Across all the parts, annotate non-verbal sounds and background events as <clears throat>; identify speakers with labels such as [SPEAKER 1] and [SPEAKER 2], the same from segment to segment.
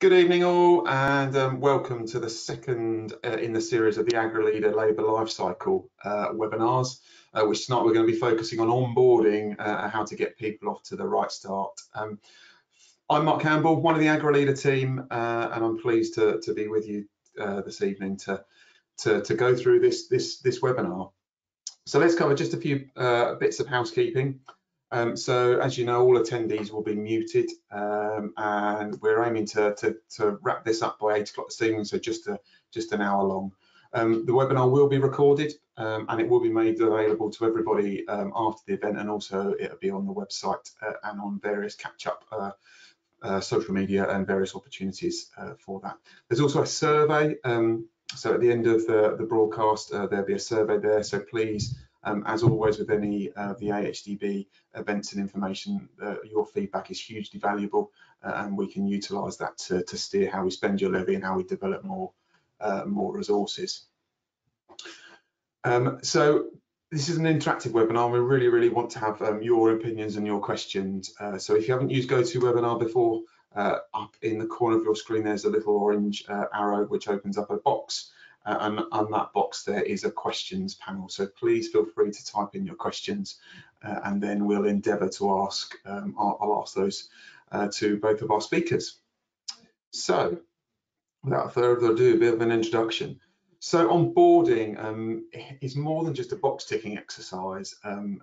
[SPEAKER 1] Good evening all and um, welcome to the second uh, in the series of the AgriLeader Labour Lifecycle uh, webinars, uh, which tonight we're going to be focusing on onboarding uh, and how to get people off to the right start. Um, I'm Mark Campbell, one of the AgriLeader team, uh, and I'm pleased to, to be with you uh, this evening to, to, to, go through this, this, this webinar. So let's cover just a few bits of housekeeping. Um, so as you know, all attendees will be muted um, and we're aiming to, to, to, wrap this up by eight o'clock this evening, so just, a, just an hour long. Um, the webinar will be recorded um, and it will be made available to everybody um, after the event and also it'll be on the website uh, and on various catch-up uh, uh, social media and various opportunities uh, for that. There's also a survey, um, so at the end of the, the broadcast uh, there'll be a survey there, so please um, as always with any uh, the AHDB events and information, uh, your feedback is hugely valuable uh, and we can utilise that to, to, steer how we spend your levy and how we develop more, uh, more resources. Um, so this is an interactive webinar. We really, really want to have um, your opinions and your questions. Uh, so if you haven't used GoToWebinar before, uh, up in the corner of your screen, there's a little orange arrow which opens up a box and on that box there is a questions panel. So please feel free to type in your questions uh, and then we'll endeavour to ask, um, I'll, I'll, ask those uh, to both of our speakers. So without further ado, a bit of an introduction. So onboarding um, is more than just a box ticking exercise. Um,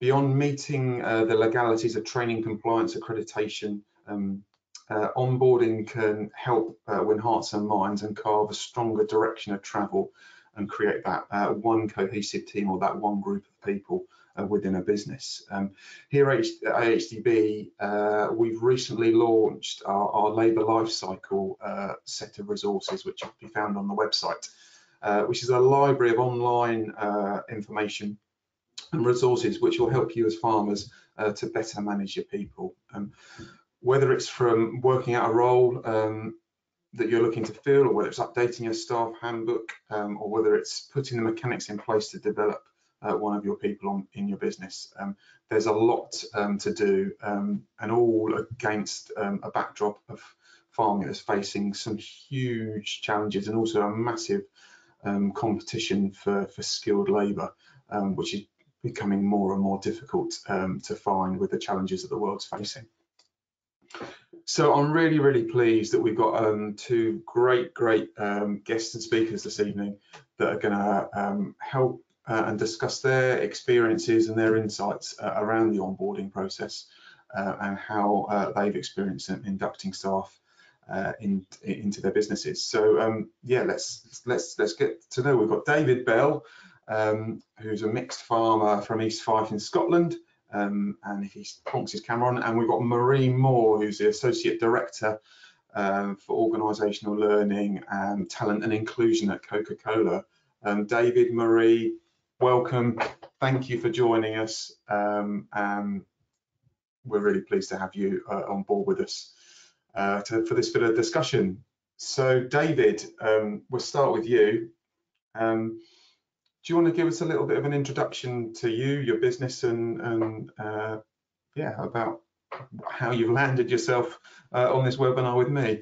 [SPEAKER 1] beyond meeting uh, the legalities of training compliance accreditation, um, uh, onboarding can help uh, win hearts and minds and carve a stronger direction of travel and create that uh, one cohesive team or that one group of people uh, within a business. Um, here at AHDB, uh, we've recently launched our, our labour lifecycle uh, set of resources, which can be found on the website, which is a library of online information and resources which will help you as farmers to better manage your people. Um, whether it's from working out a role um, that you're looking to fill or whether it's updating your staff handbook um, or whether it's putting the mechanics in place to develop uh, one of your people on, in your business. Um, there's a lot um, to do um, and all against um, a backdrop of farming that's facing some huge challenges and also a massive competition for, for skilled labour, which is becoming more and more difficult to find with the challenges that the world's facing. So I'm really, really pleased that we've got um, two great, great um, guests and speakers this evening that are going to um, help uh, and discuss their experiences and their insights uh, around the onboarding process uh, and how uh, they've experienced inducting staff uh, in, into their businesses. So um, yeah, let's let's let's get to know. We've got David Bell, um, who's a mixed farmer from East Fife in Scotland um, and if he honks his camera on, and we've got Maree Moore, who's the Associate Director um, for Organisational Learning and Talent and Inclusion at Coca-Cola. Um, David, Maree, welcome. Thank you for joining us. Um, we're really pleased to have you uh, on board with us uh, to, for this bit of discussion. So David, um, we'll start with you. Um, do you want to give us a little bit of an introduction to you, your business, and, and uh, yeah, about how you've landed yourself uh, on this webinar with me?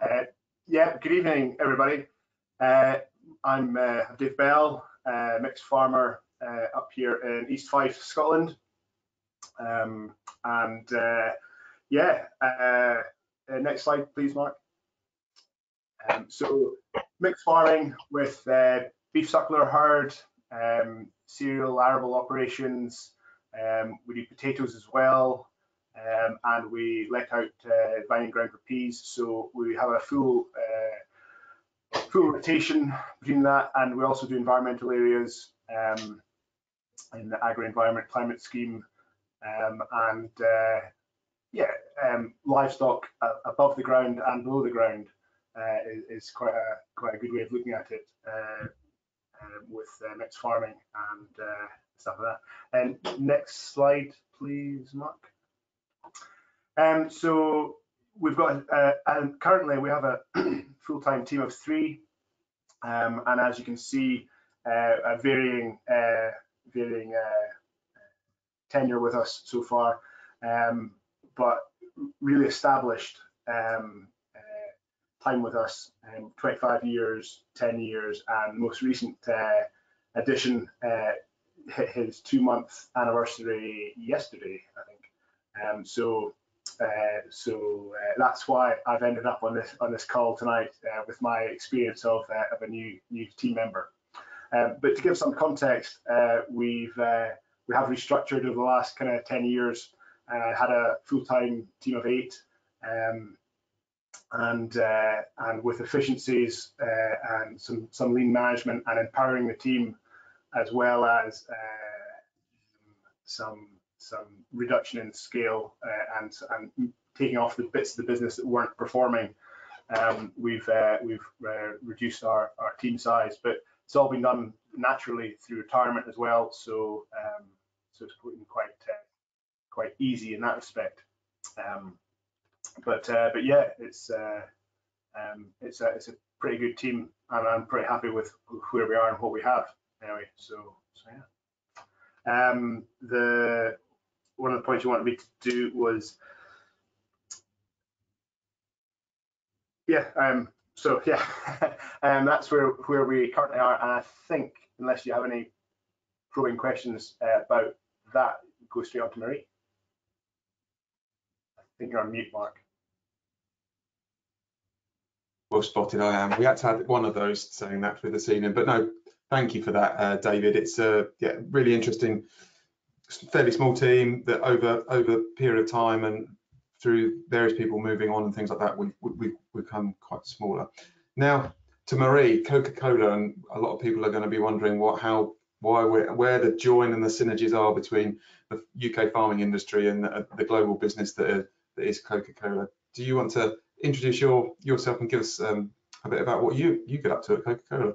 [SPEAKER 2] uh, yeah, good evening, everybody. Uh, I'm uh, Dave Bell, uh, mixed farmer up here in East Fife, Scotland. Um, and yeah, next slide, please, Mark. Um, so mixed farming with uh, beef suckler herd, um, cereal arable operations. Um, we do potatoes as well, um, and we let out uh, vine ground for peas. So we have a full uh, full rotation between that, and we also do environmental areas um, in the agri-environment climate scheme, um, and uh, yeah, um, livestock above the ground and below the ground is, is, quite a quite a good way of looking at it uh, um, with uh, mixed farming and stuff like that. And next slide, please, Mark. Um, so we've got uh, and currently we have a <clears throat> full-time team of three, um, and as you can see, uh, a varying uh, varying tenure with us so far. Um, but really established um, uh, time with us, um, 25 years, 10 years, and most recent uh, addition uh, hit his two-month anniversary yesterday, I think. Um, so, uh, so uh, that's why I've ended up on this on this call tonight uh, with my experience of of a new new team member. Um, but to give some context, we've we have restructured over the last kind of 10 years. I had a full-time team of eight. Um, and uh, and with efficiencies uh, and some some lean management and empowering the team, as well as uh, some some reduction in scale uh, and and taking off the bits of the business that weren't performing. Um, we've uh, we've reduced our our team size, but it's all been done naturally through retirement as well. So um, so it's been quite quite easy in that respect. Um, but uh, but yeah, it's uh, um, it's a it's a pretty good team, and I'm pretty happy with where we are and what we have. Anyway, so so yeah. Um, the one of the points you wanted me to do was yeah. Um, so yeah, <laughs> um, that's where where we currently are, and I think unless you have any probing questions uh, about that, go straight on to Maree I think you're on mute, Mark.
[SPEAKER 1] Well spotted, I am. We had to have one of those saying that for this evening, but no, thank you for that, uh, David. It's a yeah, really interesting, fairly small team that over over a period of time and through various people moving on and things like that, we've we, we become quite smaller. Now to Maree, Coca-Cola, and a lot of people are going to be wondering what how why we're, where the join and the synergies are between the UK farming industry and the, the global business that that is Coca-Cola. Do you want to introduce your yourself and give us um, a bit about what you you get up to at Coca-Cola?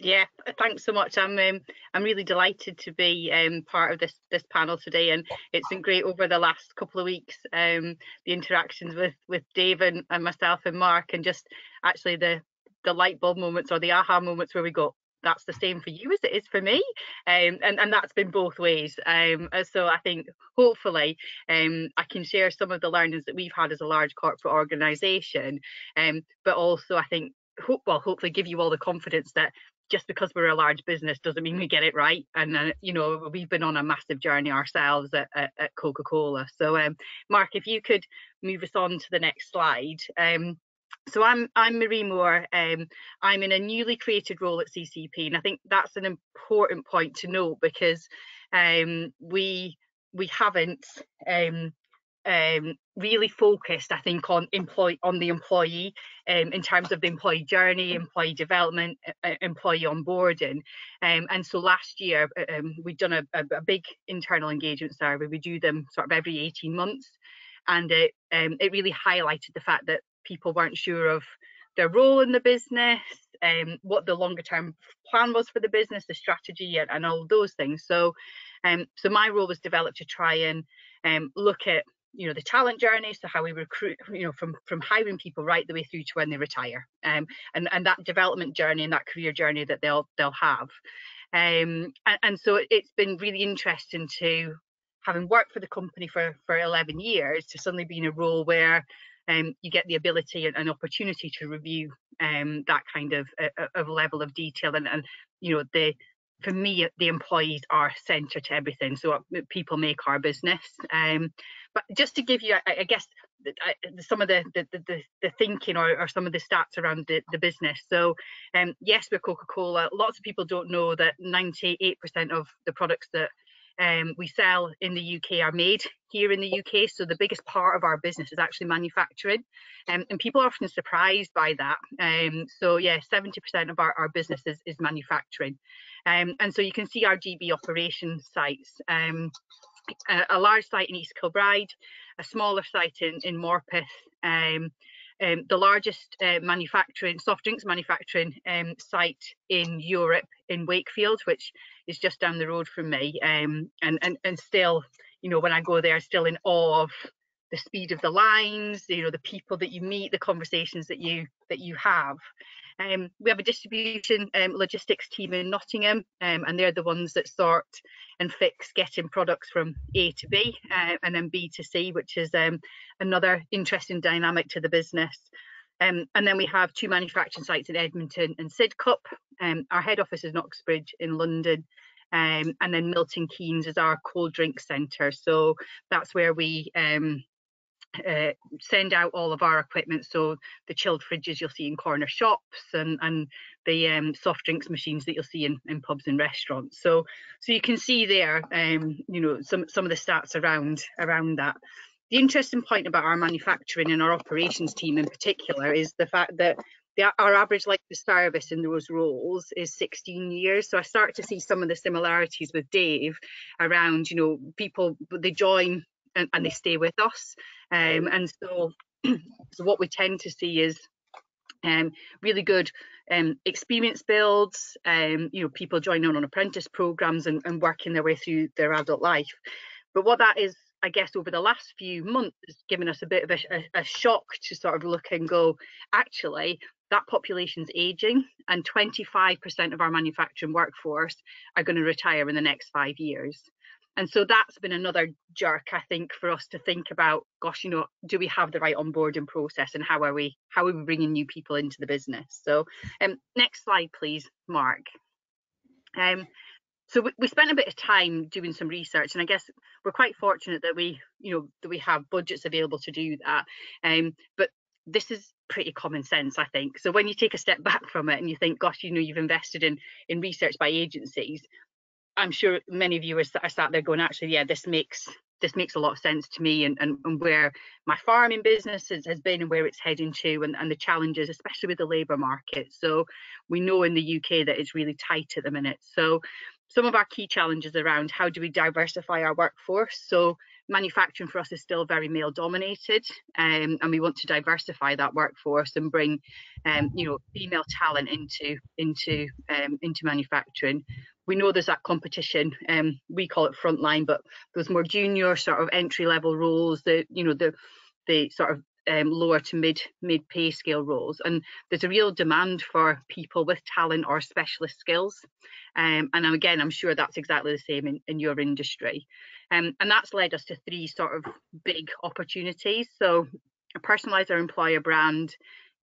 [SPEAKER 3] Yeah, thanks so much. I'm um, I'm really delighted to be um, part of this this panel today, and it's been great over the last couple of weeks. Um, the interactions with with Dave and, and myself and Mark, and just actually the the light bulb moments or the aha moments where we go, that's the same for you as it is for me. Um, and and that's been both ways. Um, uh, so i think hopefully um, i can share some of the learnings that we've had as a large corporate organization. Um, but also i think hope well hopefully give you all the confidence that just because we're a large business doesn't mean we get it right. And uh, you know we've been on a massive journey ourselves at, at, at coca-cola. So um, mark if you could move us on to the next slide. Um, so I'm I'm Maree Moore. Um, I'm in a newly created role at CCP, and I think that's an important point to note because um, we we haven't um, um, really focused, I think, on employee on the employee um, in terms of the employee journey, employee development, uh, employee onboarding. Um, and so last year um, we'd done a, a, a, big internal engagement survey. We do them sort of every 18 months, and it um, it really highlighted the fact that people weren't sure of their role in the business, um, what the longer term plan was for the business, the strategy, and, and all those things. So, um, so my role was developed to try and um, look at you know the talent journey so how we recruit you know from from hiring people right the way through to when they retire um and and that development journey and that career journey that they'll they'll have um and, and so it's been really interesting to having worked for the company for for 11 years to suddenly be in a role where um, you get the ability and, and opportunity to review um, that kind of, uh, of level of detail and, and you know the for me the employees are centre to everything so uh, people make our business um, but just to give you I, I guess some of the the, the, the thinking or, or, some of the stats around the, the business. So um, yes we're coca-cola. Lots of people don't know that 98% of the products that um, we sell in the UK are made here in the UK. So the biggest part of our business is actually manufacturing. Um, and people are often surprised by that. Um, so yeah, 70% of our, our business is, is manufacturing. Um, and so you can see our GB operation sites. Um, a, a, large site in East Kilbride, a smaller site in, in Morpeth, um, the largest uh, manufacturing soft drinks manufacturing um, site in Europe in Wakefield, which is just down the road from me. Um, and, and and still, you know, when I go there, still in awe of the speed of the lines, you know, the people that you meet, the conversations that you that you have. Um, we have a distribution um, logistics team in Nottingham, um, and they're the ones that sort and fix getting products from A to B uh, and then B to C, which is um, another interesting dynamic to the business. Um, and then we have two manufacturing sites in Edmonton and Sidcup. Um, our head office is in Uxbridge in London. Um, and then Milton Keynes is our cold drink centre. So that's where we um, uh, send out all of our equipment. So the chilled fridges you'll see in corner shops and, and the um, soft drinks machines that you'll see in, in pubs and restaurants. So so you can see there, um, you know, some some of the stats around around that. The interesting point about our manufacturing and our operations team in particular is the fact that the, our average length of service in those roles is 16 years. So I start to see some of the similarities with Dave around, you know, people they join and, and they stay with us. Um, and so, <clears throat> so what we tend to see is um, really good um, experience builds, um, you know, people joining on apprentice programs and, and working their way through their adult life. But what that is I guess over the last few months has given us a bit of a, a, a, shock to sort of look and go, actually, that population's aging and 25% of our manufacturing workforce are going to retire in the next five years. And so that's been another jerk, I think, for us to think about, gosh, you know, do we have the right onboarding process and how are we how are we bringing new people into the business? So um, next slide, please, Mark. Um, so we, we spent a bit of time doing some research and i guess we're quite fortunate that we you know that we have budgets available to do that um, but this is pretty common sense i think so when you take a step <laughs> back from it and you think gosh you know you've invested in in research by agencies i'm sure many of you are, are sat there going actually yeah this makes this makes a lot of sense to me and, and, and where my farming business has, has, been and where it's heading to and, and the challenges, especially with the labour market. So we know in the UK that it's really tight at the minute. So some of our key challenges around how do we diversify our workforce. So manufacturing for us is still very male dominated um, and we want to diversify that workforce and bring um, you know female talent into into um, into manufacturing we know there's that competition um, we call it frontline but those more junior sort of entry level roles the you know the the sort of um, lower to mid mid pay scale roles. And there's a real demand for people with talent or specialist skills. Um, and again i'm sure that's exactly the same in, in your industry. Um, and that's led us to three sort of big opportunities. So personalize our employer brand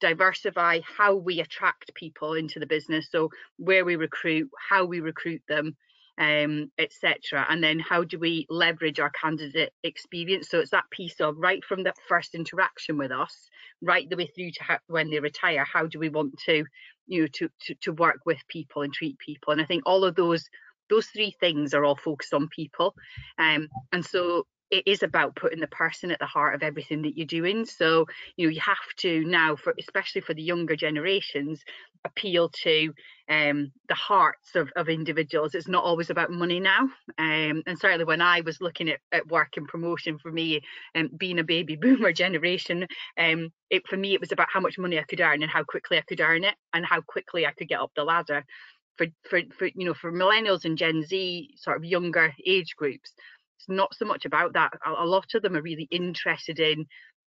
[SPEAKER 3] diversify how we attract people into the business so where we recruit how we recruit them um, etc. And then how do we leverage our candidate experience? So it's that piece of right from the first interaction with us, right the way through to how, when they retire. How do we want to, you know, to, to to work with people and treat people? And I think all of those those three things are all focused on people. Um, and so it is about putting the person at the heart of everything that you're doing. So, you know, you have to now, for especially for the younger generations, appeal to um, the hearts of, of individuals. It's not always about money now. Um, and certainly when I was looking at, at work and promotion for me, um, being a baby <laughs> boomer generation, um, it for me it was about how much money I could earn and how quickly I could earn it and how quickly I could get up the ladder. For, for, for you know for millennials and Gen Z sort of younger age groups, it's not so much about that. A, lot of them are really interested in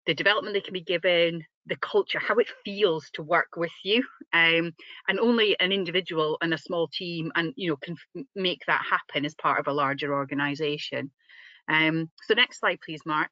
[SPEAKER 3] the development they can be given, the culture, how it feels to work with you, um, and only an individual and a small team, and you know, can make that happen as part of a larger organisation. Um, so next slide, please, Mark.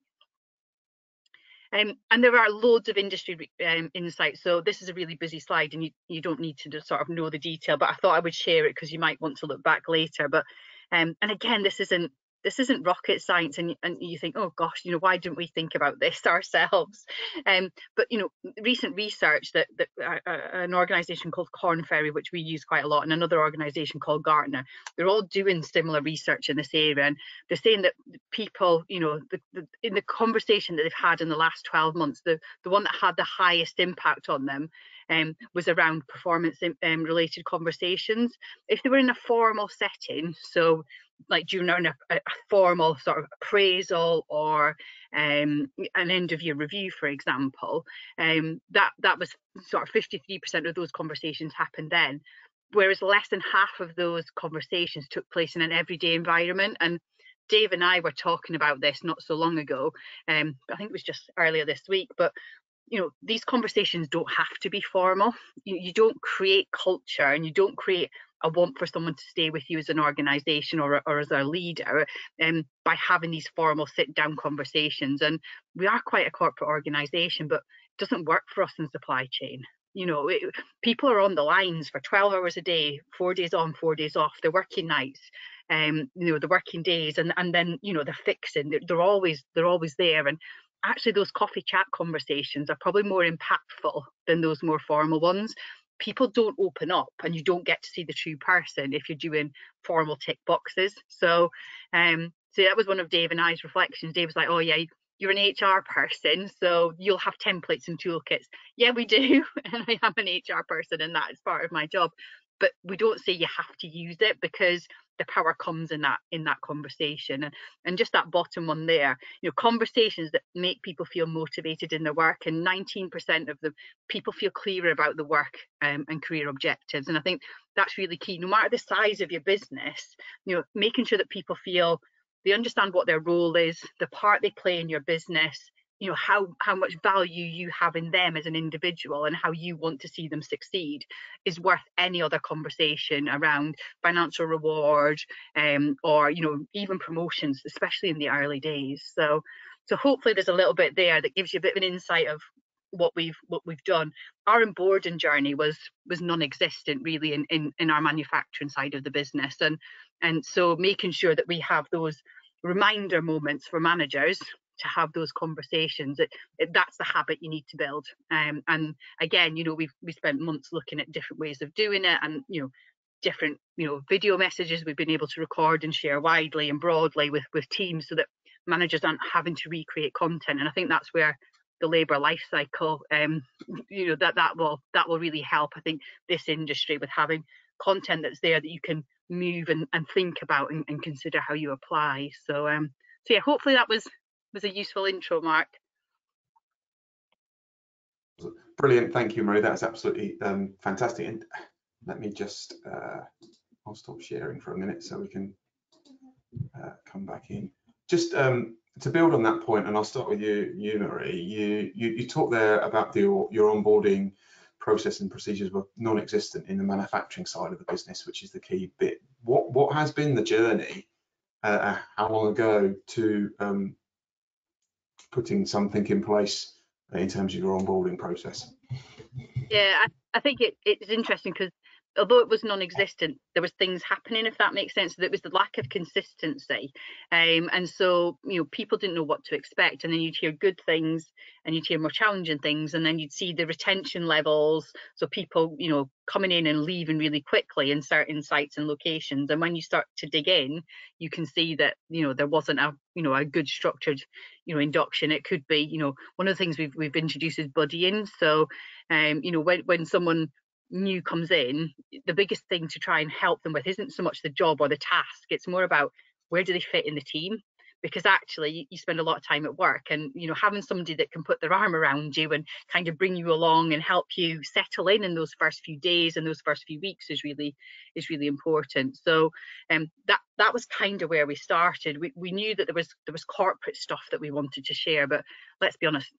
[SPEAKER 3] Um, and there are loads of industry um, insights. So this is a really busy slide, and you you don't need to sort of know the detail, but I thought I would share it because you might want to look back later. But um, and again, this isn't this isn't rocket science and, and you think oh gosh you know why didn't we think about this <laughs> ourselves? Um, but you know recent research that, that uh, uh, an organization called Korn Ferry which we use quite a lot and another organization called Gartner they're all doing similar research in this area and they're saying that people you know the, the, in the conversation that they've had in the last 12 months the the one that had the highest impact on them um, was around performance um, related conversations. If they were in a formal setting so like during a, a formal sort of appraisal or um, an end of year review, for example, um, that that was sort of 53% of those conversations happened then, whereas less than half of those conversations took place in an everyday environment. And Dave and I were talking about this not so long ago. Um, I think it was just earlier this week, but you know these conversations don't have to be formal you, you don't create culture and you don't create a want for someone to stay with you as an organization or, or as a leader um, by having these formal sit down conversations. And we are quite a corporate organization but it doesn't work for us in supply chain. You know it, people are on the lines for 12 hours a day four days on four days off. They're working nights um you know the working days and and then you know they're fixing. They're, they're always they're always there. And actually those coffee chat conversations are probably more impactful than those more formal ones people don't open up and you don't get to see the true person if you're doing formal tick boxes. So um so that was one of dave and i's reflections. Dave was like oh yeah you're an hr person so you'll have templates and toolkits. Yeah we do. <laughs> And i am an hr person and that is part of my job. But we don't say you have to use it because the power comes in that in that conversation and and just that bottom one there you know conversations that make people feel motivated in their work and 19% of the people feel clearer about the work um, and career objectives and i think that's really key no matter the size of your business you know making sure that people feel they understand what their role is the part they play in your business you know how how much value you have in them as an individual and how you want to see them succeed is worth any other conversation around financial reward um, or you know even promotions especially in the early days. So so hopefully there's a little bit there that gives you a bit of an insight of what we've what we've done. Our onboarding journey was was non-existent really in, in in our manufacturing side of the business. And and so making sure that we have those reminder moments for managers to have those conversations it, it, that's the habit you need to build. Um, and again you know we've we spent months looking at different ways of doing it and you know different you know video messages we've been able to record and share widely and broadly with with teams so that managers aren't having to recreate content. And i think that's where the labor life cycle um you know that that will that will really help i think this industry with having content that's there that you can move and, and think about and, and consider how you apply. So um so yeah hopefully that was was a useful intro, Mark.
[SPEAKER 1] Brilliant, thank you, Maree. That's absolutely um, fantastic. And let me just, uh, I'll stop sharing for a minute so we can uh, come back in. Just um, to build on that point, and I'll start with you, you Maree. You you, you talked there about the, your onboarding process and procedures were non-existent in the manufacturing side of the business, which is the key bit. What what has been the journey? Uh, how long ago to um, putting something in place in terms of your onboarding process?
[SPEAKER 3] Yeah, I, I think it, it's interesting because although it was non-existent there was things happening if that makes sense. There was the lack of consistency. Um, and so you know people didn't know what to expect. And then you'd hear good things and you'd hear more challenging things. And then you'd see the retention levels. So people you know coming in and leaving really quickly in certain sites and locations. And when you start to dig in you can see that you know there wasn't a you know a good structured you know induction. It could be you know one of the things we've we've introduced is buddying. So um you know when when someone new comes in, the biggest thing to try and help them with isn't so much the job or the task, it's more about where do they fit in the team? Because actually you spend a lot of time at work and you know having somebody that can put their arm around you and kind of bring you along and help you settle in in those first few days and those first few weeks is really is really important. So um that that was kind of where we started. We we knew that there was there was corporate stuff that we wanted to share, but let's be honest,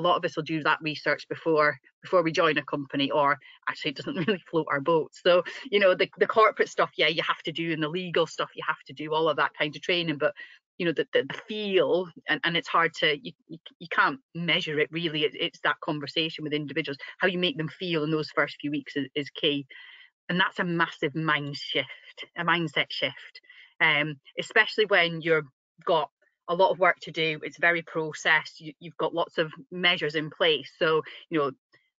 [SPEAKER 3] a lot of us will do that research before before we join a company or actually it doesn't <laughs> really float our boat. So you know the, the corporate stuff yeah you have to do and the legal stuff you have to do all of that kind of training. But you know the, the, the feel and, and it's hard to you, you, you can't measure it really. It, it's that conversation with individuals. How you make them feel in those first few weeks is, is key. And that's a massive mind shift a mindset shift. Um especially when you're got a lot of work to do. It's very processed. You, have got lots of measures in place. So, you know,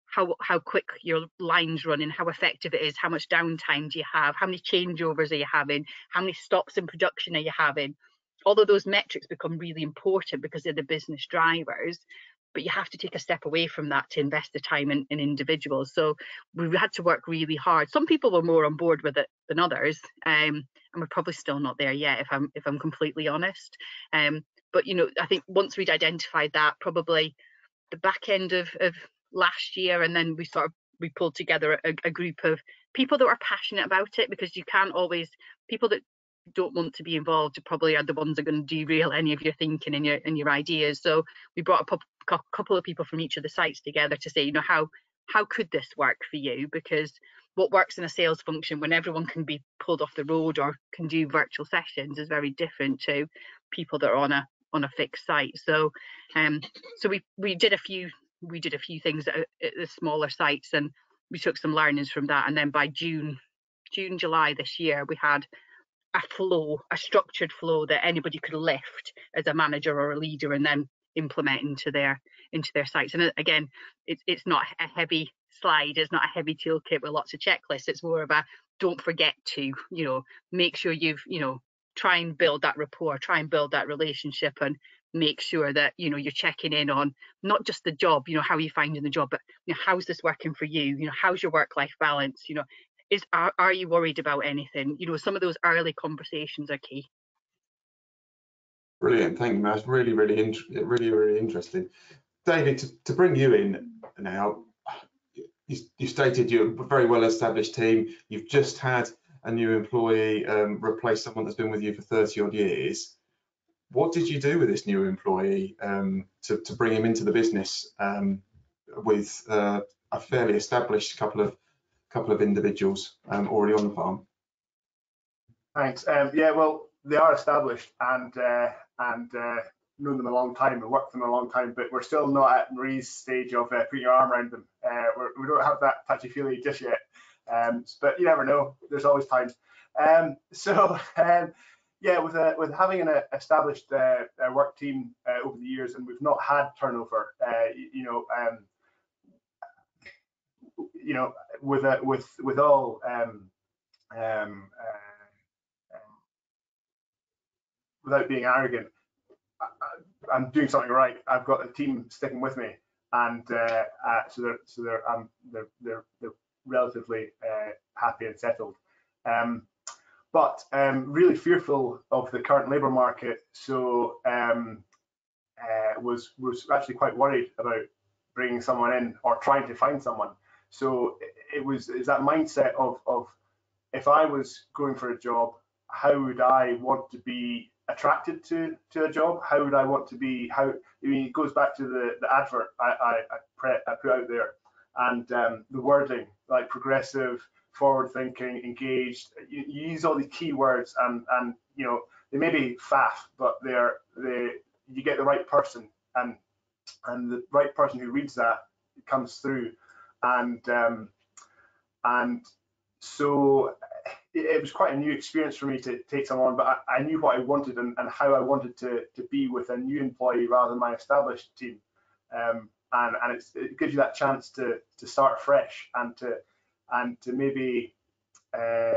[SPEAKER 3] how how quick your lines running, how effective it is, how much downtime do you have, how many changeovers are you having, how many stops in production are you having. All of those metrics become really important because they're the business drivers but you have to take a step away from that to invest the time in, in individuals. So we had to work really hard. Some people were more on board with it than others, um, and we're probably still not there yet, if I'm if I'm completely honest. Um, but you know, I think once we'd identified that, probably the back end of, of last year, and then we sort of we pulled together a, a group of people that were passionate about it because you can't always people that don't want to be involved probably are the ones that are going to derail any of your thinking and your and your ideas. So we brought a a couple of people from each of the sites together to say, you know, how how could this work for you? Because what works in a sales function when everyone can be pulled off the road or can do virtual sessions is very different to people that are on a on a fixed site. So um so we we did a few we did a few things at, at the smaller sites and we took some learnings from that and then by June June July this year we had a flow a structured flow that anybody could lift as a manager or a leader and then implement into their into their sites. And uh, again it's it's not a heavy slide it's not a heavy toolkit with lots of checklists. It's more of a don't forget to you know make sure you've you know try and build that rapport try and build that relationship and make sure that you know you're checking in on not just the job you know how are you finding the job but you know how's this working for you? You know how's your work life balance? You know is are, are you worried about anything? You know some of those early conversations are key
[SPEAKER 1] brilliant thank you that's really really really really interesting david to, to bring you in now you, you stated you're a very well established team you've just had a new employee um, replace someone that's been with you for 30 odd years what did you do with this new employee um, to, to bring him into the business um, with uh, a fairly established couple of couple of individuals um, already on the farm?
[SPEAKER 2] Thanks. Um, yeah, well, they are established and uh, and uh, known them a long time and worked with them a long time, but we're still not at Maree's stage of uh, putting your arm around them. Uh, we do not have that touchy feely just yet, um, but you never know. There's always time. Um, <laughs> so um, yeah, with a, with having an established uh, work team uh, over the years, and we've not had turnover. Uh, you know, um, you know, with with with all um, uh, um, without being arrogant, I, am doing something right. I've got a team sticking with me, and uh, uh, so they're so they're um, they're, they're they're relatively happy and settled. Um, but um, really fearful of the current labour market. So um, uh, was was actually quite worried about bringing someone in or trying to find someone. So it was is that mindset of of if I was going for a job, how would I want to be attracted to to a job? How would I want to be? How I mean, it goes back to the the advert I I, I, put out there, and um, the wording like progressive, forward thinking, engaged. You, you, use all these keywords and and you know they may be faff, but they're they you get the right person and and the right person who reads that comes through and um, and so it, was quite a new experience for me to take someone but I, I knew what I wanted and, and, how I wanted to to be with a new employee rather than my established team um, and and it gives you that chance to to start fresh and to and to maybe uh,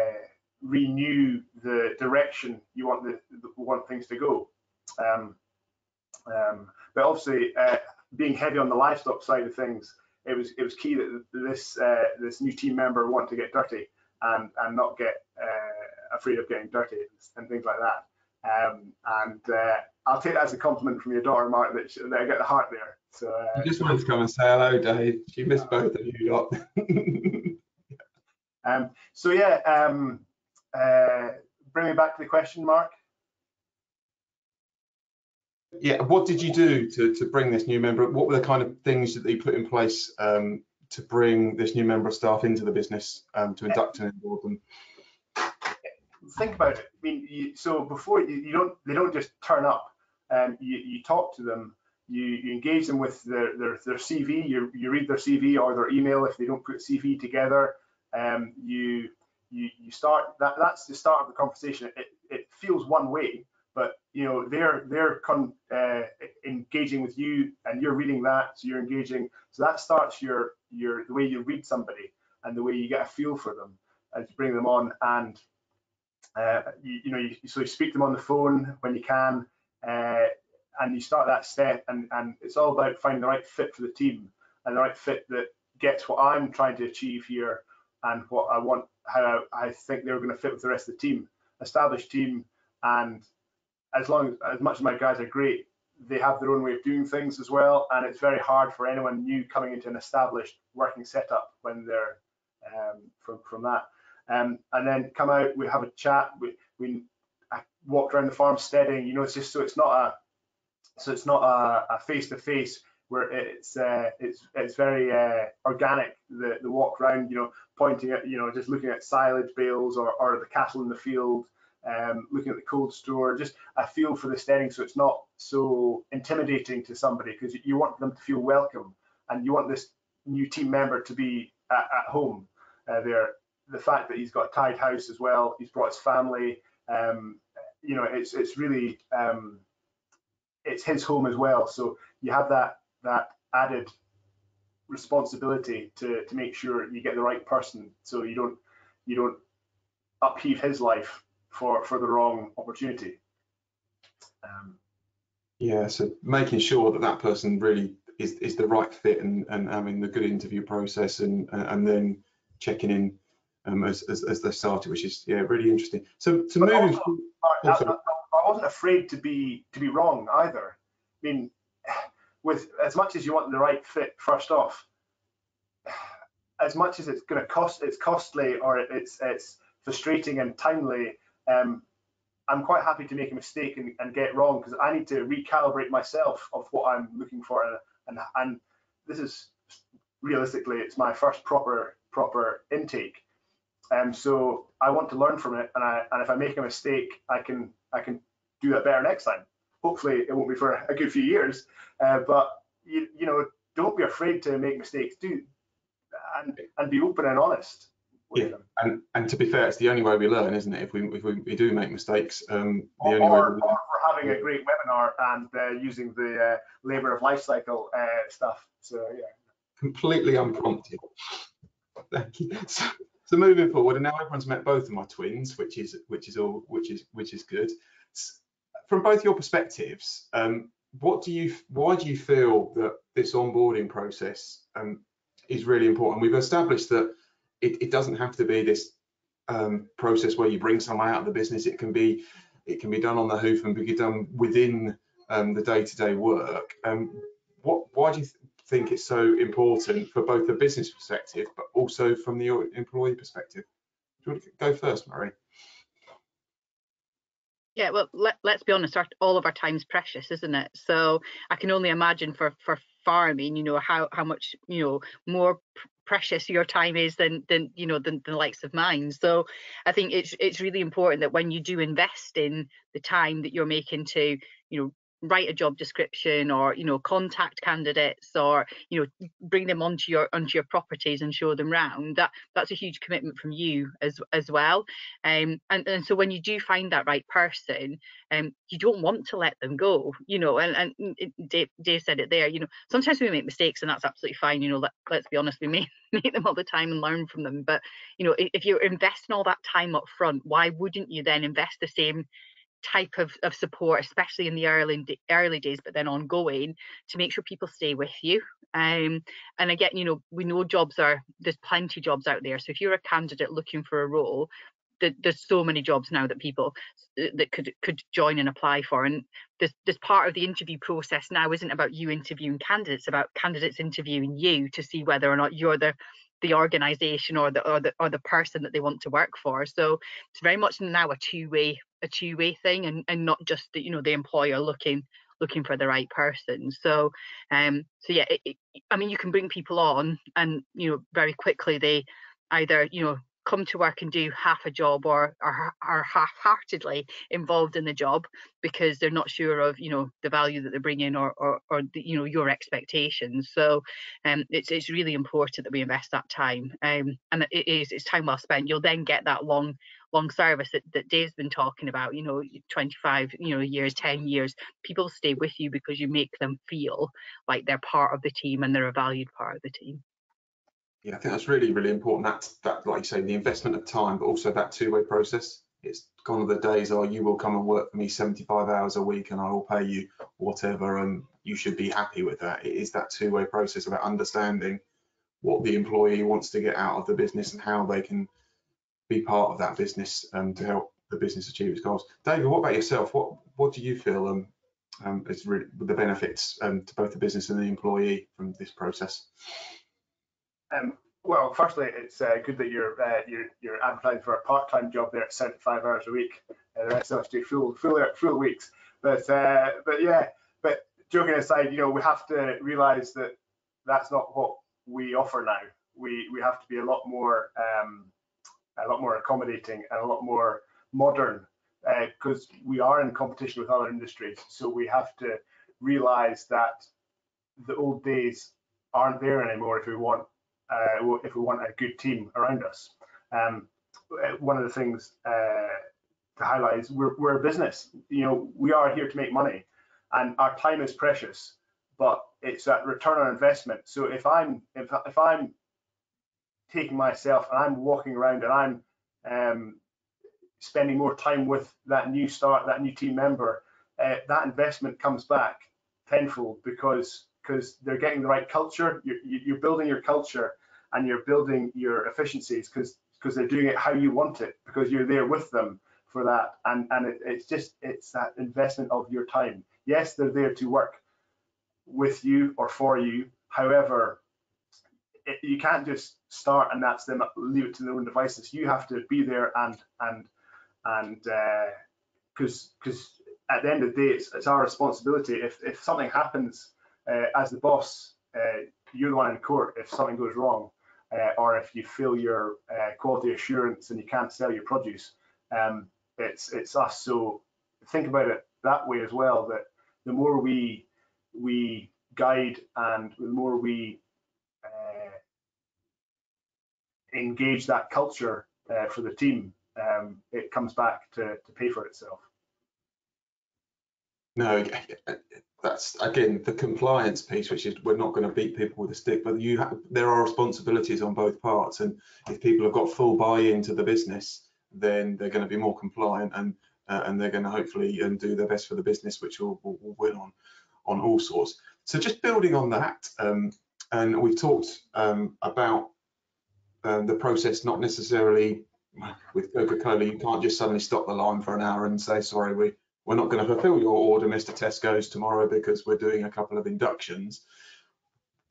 [SPEAKER 2] renew the direction you want the, the want things to go. Um, um, but obviously, uh, being heavy on the livestock side of things, it was it was key that this uh, this new team member want to get dirty and and not get uh, afraid of getting dirty and things like that. Um, and uh, I'll take that as a compliment from your daughter, Mark, that, she, that I get the heart there. So uh,
[SPEAKER 1] I just wanted to come and say hello, Dave. She missed both of you lot. <laughs>
[SPEAKER 2] Um, so yeah, um, uh, bring me back to the question, Mark.
[SPEAKER 1] Yeah, what did you do to, to bring this new member? What were the kind of things that you put in place um, to bring this new member of staff into the business, um, to induct and onboard them?
[SPEAKER 2] Think about it. I mean, you, so before you, you, don't, they don't just turn up. Um, you, you talk to them, you, you engage them with their, their, their CV, you, you read their CV or their email if they don't put CV together um, you, you you start that that's the start of the conversation. It, it feels one way, but you know they're they're con, uh, engaging with you, and you're reading that, so you're engaging. So that starts your your the way you read somebody and the way you get a feel for them as you bring them on, and uh, you, you, know you, so you speak to them on the phone when you can. Uh, and you start that step and, and it's all about finding the right fit for the team and the right fit that gets what I'm trying to achieve here and what I want, how I think they're going to fit with the rest of the team. Established team, and as long as, as much as my guys are great, they have their own way of doing things as well, and it's very hard for anyone new coming into an established working setup when they're um, from from that. Um, and then come out, we have a chat. We we walked around the farm steadying. You know, it's just so it's not a so it's not a face to face where it's uh, it's it's very uh, organic. The the walk around, you know, pointing at, you know, just looking at silage bales or or the cattle in the field, um, looking at the cold store, just a feel for the steading, so it's not so intimidating to somebody because you want them to feel welcome and you want this new team member to be at, at home. Uh, there, the fact that he's got a tied house as well, he's brought his family. Um, you know, it's it's really um, it's his home as well. So you have that that added responsibility to to make sure you get the right person, so you don't you don't upheave his life for for the wrong opportunity.
[SPEAKER 1] Um, yeah, so making sure that that person really is is the right fit and and having the good interview process and and then checking in um, as, as, as they started, which is yeah really interesting. So to move, also,
[SPEAKER 2] also, I, I, wasn't afraid to be to be wrong either. I mean, <sighs> with as much as you want the right fit first off, <sighs> as much as it's going to cost, it's costly or it's it's frustrating and timely. Um, I'm quite happy to make a mistake and, and get wrong because I need to recalibrate myself of what I'm looking for and, and and this is realistically it's my first proper proper intake um, so I want to learn from it, and I and if I make a mistake, I can I can do that better next time. Hopefully, it won't be for a good few years, uh, but you you know don't be afraid to make mistakes. Do and and be open and honest.
[SPEAKER 1] Yeah, them. and and to be fair, it's the only way we learn, isn't it? If we if we, we do make mistakes, um, the
[SPEAKER 2] or,
[SPEAKER 1] only way.
[SPEAKER 2] We or for having a great webinar and uh, using the uh, labor of life cycle uh, stuff. So yeah.
[SPEAKER 1] Completely unprompted. <laughs> Thank you. So, so moving forward, and now everyone's met both of my twins, which is which is all which is which is good. From both your perspectives, um, what do you why do you feel that this onboarding process um, is really important? We've established that it, it doesn't have to be this um, process where you bring someone out of the business. It can be it can be done on the hoof and be done within um, the day-to-day -day work. Um, what why do you think it's so important for both the business perspective, but also from the employee perspective. Do you want to go first, Maree?
[SPEAKER 3] Yeah, well, let, let's be honest, our, all of our time's precious, isn't it? So I can only imagine for, for farming, you know, how, how much, you know, more precious your time is than than you know than, than the likes of mine so i think it's it's really important that when you do invest in the time that you're making to you know write a job description or you know contact candidates or you know bring them onto your onto your properties and show them around that that's a huge commitment from you as as well. Um and, and so when you do find that right person um you don't want to let them go you know and and Dave, Dave said it there you know sometimes we make mistakes and that's absolutely fine you know let, let's be honest we may <laughs> make them all the time and learn from them but you know if you're investing all that time up front why wouldn't you then invest the same type of, of support, especially in the early early days, but then ongoing, to make sure people stay with you. Um, and again, you know, we know jobs are there's plenty of jobs out there. So if you're a candidate looking for a role, there's so many jobs now that people that could could join and apply for and this this part of the interview process now isn't about you interviewing candidates about candidates interviewing you to see whether or not you're the the organization or the or the or the person that they want to work for so it's very much now a two-way a two-way thing and and not just the, you know the employer looking looking for the right person. So um so yeah it, it, i mean you can bring people on and you know very quickly they either you know come to work and do half a job or are, are half-heartedly involved in the job because they're not sure of you know the value that they're bringing or or, or the, you know your expectations. So um it's it's really important that we invest that time um and it is it's time well spent. You'll then get that long long service that, that Dave's been talking about, you know, 25, you know, years, 10 years, people stay with you because you make them feel like they're part of the team and they're a valued part of the team.
[SPEAKER 1] Yeah, I think that's really, really important. That, that, like you say, the investment of time, but also that two-way process. It's gone of the days are you will come and work for me 75 hours a week and I will pay you whatever, and you should be happy with that. It is that two-way process about understanding what the employee wants to get out of the business and how they can be part of that business um, to help the business achieve its goals. David, what about yourself? What what do you feel um, um, is really the benefits um, to both the business and the employee from this process?
[SPEAKER 2] Um, well, firstly, it's uh, good that you're, uh, you're you're advertising for a part-time job there at 75 hours a week. Uh, the rest of us do full full full weeks. But uh, but yeah, but joking aside, you know, we have to realise that that's not what we offer now. We we have to be a lot more um, a lot more accommodating and a lot more modern because uh, we are in competition with other industries. So we have to realise that the old days aren't there anymore if we want uh, if we want a good team around us. Um, one of the things uh, to highlight is we're, we're a business. You know, we are here to make money, and our time is precious. But it's that return on investment. So if I'm if, if I'm taking myself and I'm walking around and I'm um, spending more time with that new start, that new team member, uh, that investment comes back tenfold because because they're getting the right culture. You're, you're building your culture and you're building your efficiencies because because they're doing it how you want it because you're there with them for that. And and it, it's just it's that investment of your time. Yes they're there to work with you or for you. However it, you can't just start and that's them leave it to their own devices you have to be there and and and because uh, because at the end of the day it's, it's our responsibility if if something happens uh, as the boss uh, you're the one in court if something goes wrong uh, or if you fail your uh, quality assurance and you can't sell your produce, um, it's it's us. So think about it that way as well. That the more we we guide and the more we uh, engage that culture uh, for the team, um, it comes back to, to pay for itself.
[SPEAKER 1] No, that's again the compliance piece, which is we're not going to beat people with a stick, but you have, there are responsibilities on both parts, and if people have got full buy-in to the business, then they're going to be more compliant and uh, and they're going to hopefully and um, do their best for the business, which will, will, will win on on all sorts. So just building on that, um, and we've talked um, about um, the process, not necessarily with Coca-Cola, you can't just suddenly stop the line for an hour and say, sorry, we we're not going to fulfill your order, Mr. Tesco's, tomorrow because we're doing a couple of inductions.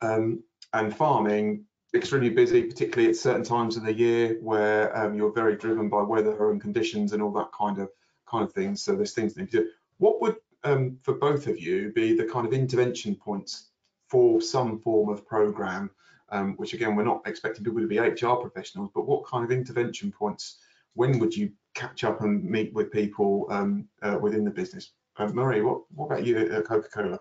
[SPEAKER 1] Um, and farming, extremely busy, particularly at certain times of the year where um, you're very driven by weather and conditions and all that kind of kind of things. So there's things that you do. What would, um, for both of you, be the kind of intervention points for some form of program? Um, which again, we're not expecting people to be HR professionals, but what kind of intervention points? When would you catch up and meet with people um, uh, within the business. Um, Maree, what, what about you at Coca-Cola?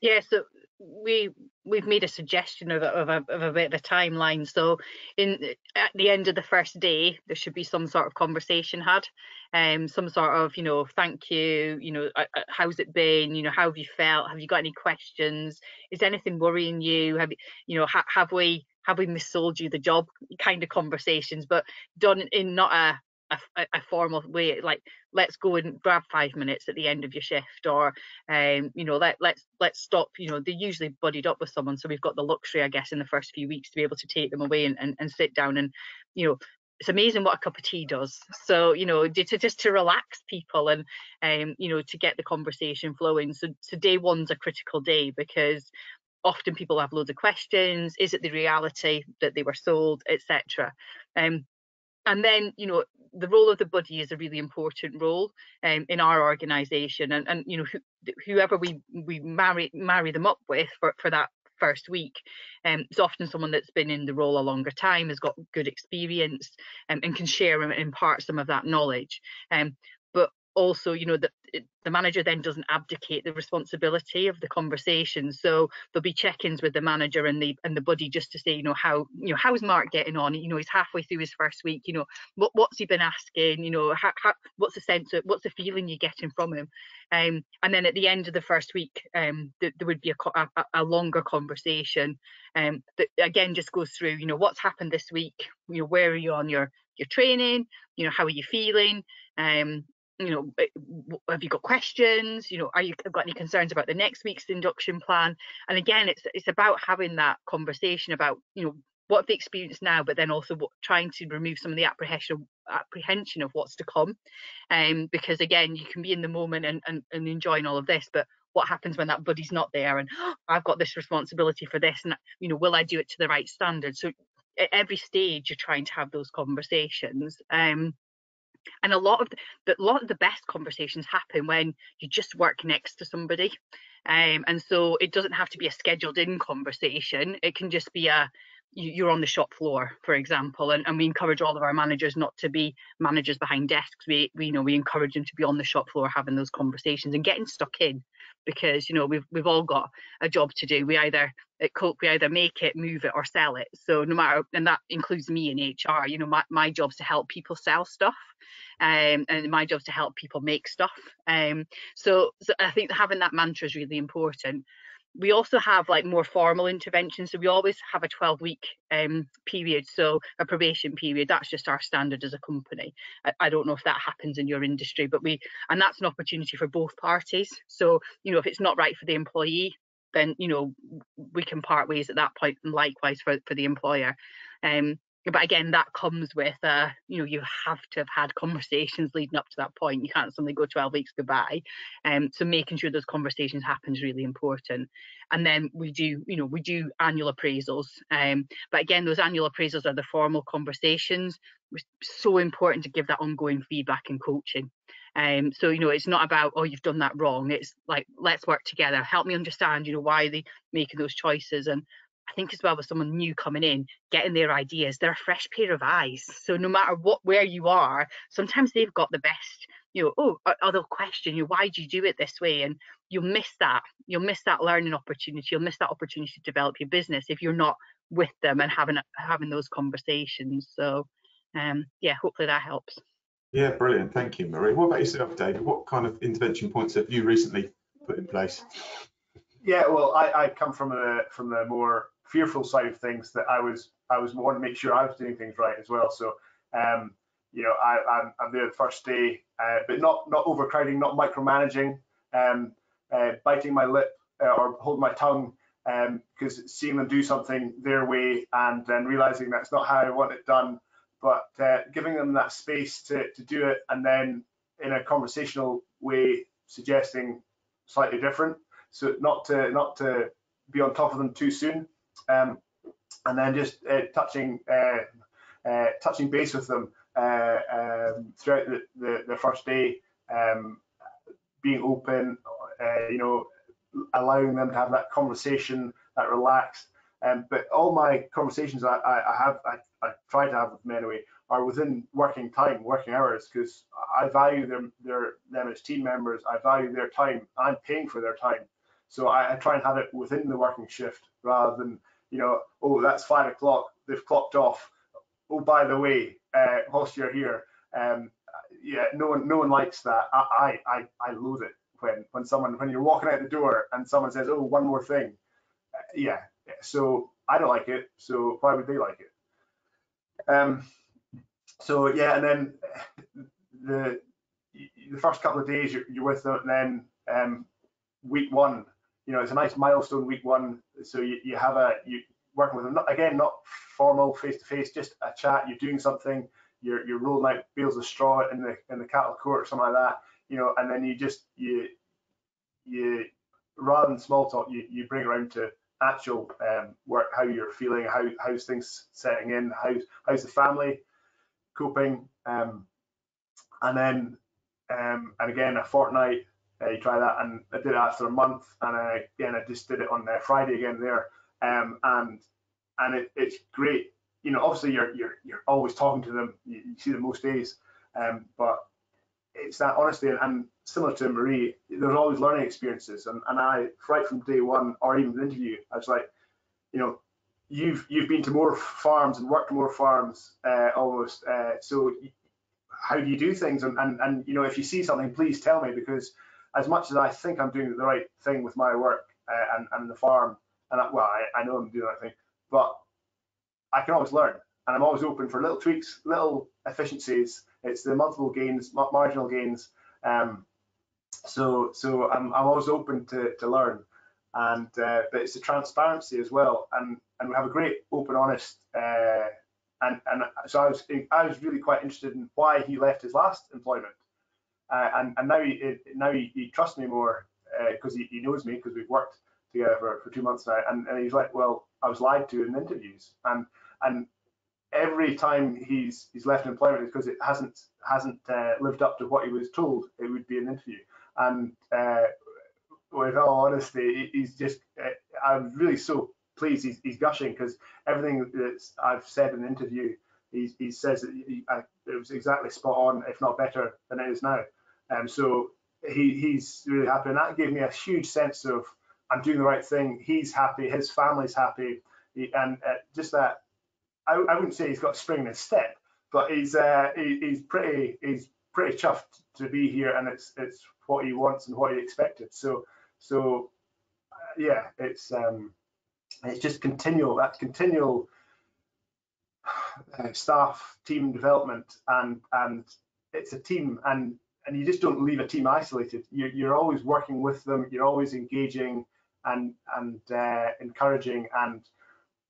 [SPEAKER 3] Yeah, so we we've made a suggestion of a, of a, of a bit of a timeline. So in at the end of the first day, there should be some sort of conversation had, um, some sort of you know thank you, you know uh, uh how's it been, you know how have you felt, have you got any questions, is anything worrying you, have you you know ha have we have we missold you the job? Kind of conversations, but done in not a a, a, formal way like let's go and grab five minutes at the end of your shift or um you know let let's let's stop you know they're usually buddied up with someone so we've got the luxury i guess in the first few weeks to be able to take them away and, and, and sit down and you know it's amazing what a cup of tea does. So you know to just to relax people and um you know to get the conversation flowing. So so day one's a critical day because often people have loads of questions. Is it the reality that they were sold etc um and then you know the role of the buddy is a really important role um, in our organization and and you know whoever we we marry marry them up with for, for that first week um, it's often someone that's been in the role a longer time has got good experience um, and can share and impart some of that knowledge. Um, also you know that the manager then doesn't abdicate the responsibility of the conversation. So there'll be check-ins with the manager and the and the buddy just to say you know how you know how's mark getting on? You know he's halfway through his first week you know what what's he been asking? You know how, how, what's the sense of what's the feeling you're getting from him? Um and then at the end of the first week um th there would be a, a, a longer conversation um that again just goes through you know what's happened this week? You know where are you on your your training? You know how are you feeling? Um you know eh, have you got questions? You know are you got any concerns about the next week's induction plan? And again it's it's about having that conversation about you know what have they experienced now but then also what, trying to remove some of the apprehension apprehension of what's to come. Um because again you can be in the moment and, and, and enjoying all of this but what happens when that buddy's not there and oh, i've got this responsibility for this and you know will i do it to the right standard? So at every stage you're trying to have those conversations. Um and a lot of the, a lot of the best conversations happen when you just work next to somebody. Um, and so it doesn't have to be a scheduled in conversation. It can just be a you're on the shop floor, for example, and, and we encourage all of our managers not to be managers behind desks. We, we you know we encourage them to be on the shop floor having those conversations and getting stuck in because you know we've we've all got a job to do. We either at Coke we either make it, move it, or sell it. So no matter and that includes me in HR. You know my my job's to help people sell stuff, um, and my job's to help people make stuff. Um, so so I think having that mantra is really important we also have like more formal interventions. So we always have a 12 week um, period, so a probation period. That's just our standard as a company. I, I, don't know if that happens in your industry, but we, and that's an opportunity for both parties. So, you know, if it's not right for the employee, then, you know, we can part ways at that point and likewise for, for the employer. Um, but again that comes with uh you know you have to have had conversations leading up to that point. You can't suddenly go 12 weeks goodbye. Um so making sure those conversations happen is really important. And then we do you know we do annual appraisals. Um but again those annual appraisals are the formal conversations. It's so important to give that ongoing feedback and coaching. Um so you know it's not about oh you've done that wrong. It's like let's work together. Help me understand you know why are they making those choices and I think as well with someone new coming in, getting their ideas, they're a fresh pair of eyes. So no matter what where you are, sometimes they've got the best, you know, oh, or, or they'll question you, why do you do it this way? And you'll miss that. You'll miss that learning opportunity. You'll miss that opportunity to develop your business if you're not with them and having having those conversations. So um, yeah, hopefully that helps.
[SPEAKER 1] Yeah, brilliant. Thank you, Maree. What about yourself, David? What kind of intervention points have you recently put in place?
[SPEAKER 2] Yeah, well, I, I come from a from a more fearful side of things that I was I was wanting to make sure I was doing things right as well. So um, you know, I, I'm, I'm there the first day, uh, but not not overcrowding, not micromanaging, um, uh, biting my lip uh, or holding my tongue, because um, seeing them do something their way and then realizing that's not how I want it done, but uh, giving them that space to to do it, and then in a conversational way suggesting slightly different, so not to not to be on top of them too soon, um, and then just uh, touching uh, uh, touching base with them uh, um, throughout the, the, the, first day, um, being open, you know, allowing them to have that conversation, that relaxed. Um, but all my conversations I, I, I have, I, I, try to have with them anyway, are within working time, working hours, because I value them, their, them as team members. I value their time. I'm paying for their time. So I, I, try and have it within the working shift rather than you know, oh, that's five o'clock, they've clocked off. Oh, by the way, uh, whilst you're here, um, yeah, no one, no one likes that. I, I, I loathe it when, when someone, when you're walking out the door and someone says, oh, one more thing. Uh, yeah, so I don't like it. So why would they like it? Um, so yeah, and then the the first couple of days you're, you're with them, and then um, week one you know, it's a nice milestone week one. So you, you have a, you working with them, not, again, not formal face to face, just a chat, you're doing something, you're, you're rolling out bales of straw in the, in the cattle court or something like that, you know, and then you just, you, you, rather than small talk, you, you bring around to actual um, work, how you're feeling, how, how's things setting in, how's, how's the family coping, um, and then, um, and again, a fortnight uh, you try that, and I did it after a month, and I, again I just did it on uh, Friday again there, um, and and it, it's great. You know, obviously you're you're you're always talking to them. You, you see them most days, um, but it's that honesty and, and, similar to Maree, there's always learning experiences, and and I right from day one or even the interview, I was like, you know, you've you've been to more farms and worked more farms uh, almost, uh, so how do you do things and, and and you know if you see something please tell me because as much as I think I'm doing the right thing with my work uh, and, and the farm, and I, well, I, I know I'm doing the right thing, but I can always learn, and I'm always open for little tweaks, little efficiencies. It's the multiple gains, marginal gains. Um, so, so I'm, I'm always open to, to learn, and uh, but it's the transparency as well, and and we have a great open, honest. Uh, and, and so I was I was really quite interested in why he left his last employment uh, and, and now he now he, he trusts me more because uh, he, he knows me because we've worked together for, for two months now. And, and he's like, well, I was lied to in interviews, and and every time he's he's left employment is because it hasn't hasn't uh, lived up to what he was told it would be an interview. And uh, with all honesty, he's just uh, I'm really so pleased he's, he's gushing because everything that I've said in the interview, he, he says that he, I, it was exactly spot on, if not better than it is now. And um, so he, he's really happy, and that gave me a huge sense of I'm doing the right thing. He's happy, his family's happy, he, and uh, just that. I, I, wouldn't say he's got spring in his step, but he's uh, he, he's pretty he's pretty chuffed to be here, and it's it's what he wants and what he expected. So so uh, yeah, it's um, it's just continual that continual uh, staff team development and and it's a team and and you just don't leave a team isolated. You're, you're always working with them. You're always engaging and and uh, encouraging and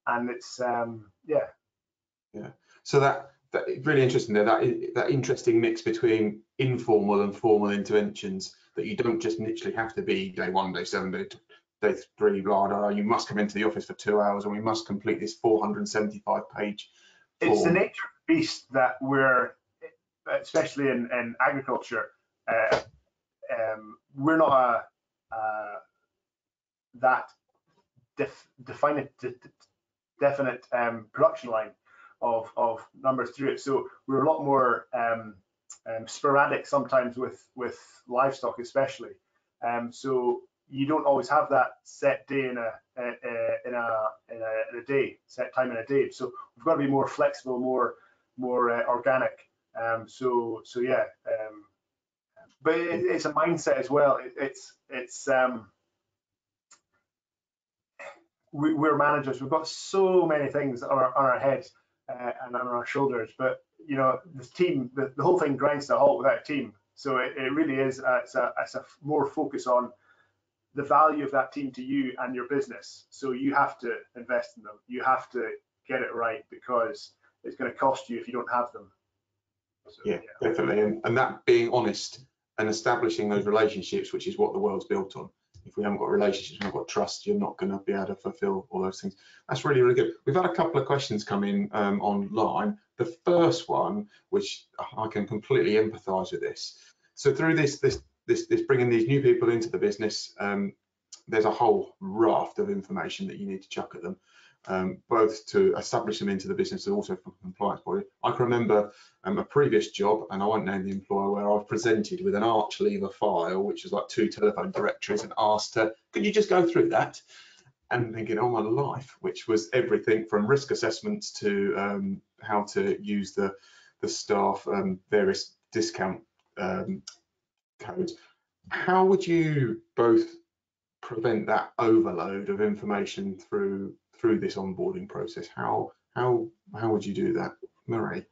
[SPEAKER 2] and it's um, yeah.
[SPEAKER 1] Yeah. So that that really interesting there. That that interesting mix between informal and formal interventions that you don't just literally have to be day one, day seven, day day three, blah blah. You must come into the office for two hours and we must complete this 475 page.
[SPEAKER 2] Form. It's the nature of the beast that we're especially in, in agriculture, uh, um, we're not a, uh, that def, definite, de, definite um, production line of, of numbers through it. So we're a lot more um, um sporadic sometimes with, with livestock, especially. Um, so you don't always have that set day in a, in a, in a in a day, set time in a day. So we've got to be more flexible, more more uh, organic um, so so yeah, um, but it, it's a mindset as well. It, it's it's um, we, are managers. We've got so many things on our, on our heads uh, and on our shoulders. But you know, the team, the, the whole thing grinds to a halt without a team. So it, it really is. Uh, it's a it's a more focus on the value of that team to you and your business. So you have to invest in them. You have to get it right because it's going to cost you if you don't have them.
[SPEAKER 1] So, yeah, yeah, definitely. And, and that being honest and establishing those relationships, which is what the world's built on. If we haven't got relationships, we haven't got trust, you're not going to be able to fulfill all those things. That's really, really good. We've had a couple of questions come in um, online. The first one, which I can completely empathise with this. So through this, this, this, this bringing these new people into the business, um, there's a whole raft of information that you need to chuck at them um, both to establish them into the business and also for compliance body. I can remember um, a previous job, and I won't name the employer, where I was presented with an arch lever file, which is like two telephone directories, and asked her, could you just go through that? And thinking, oh my life, which was everything from risk assessments to um, how to use the the staff um, various discount um, codes. How would you both prevent that overload of information through through this onboarding process? How how how would you do that, Maree?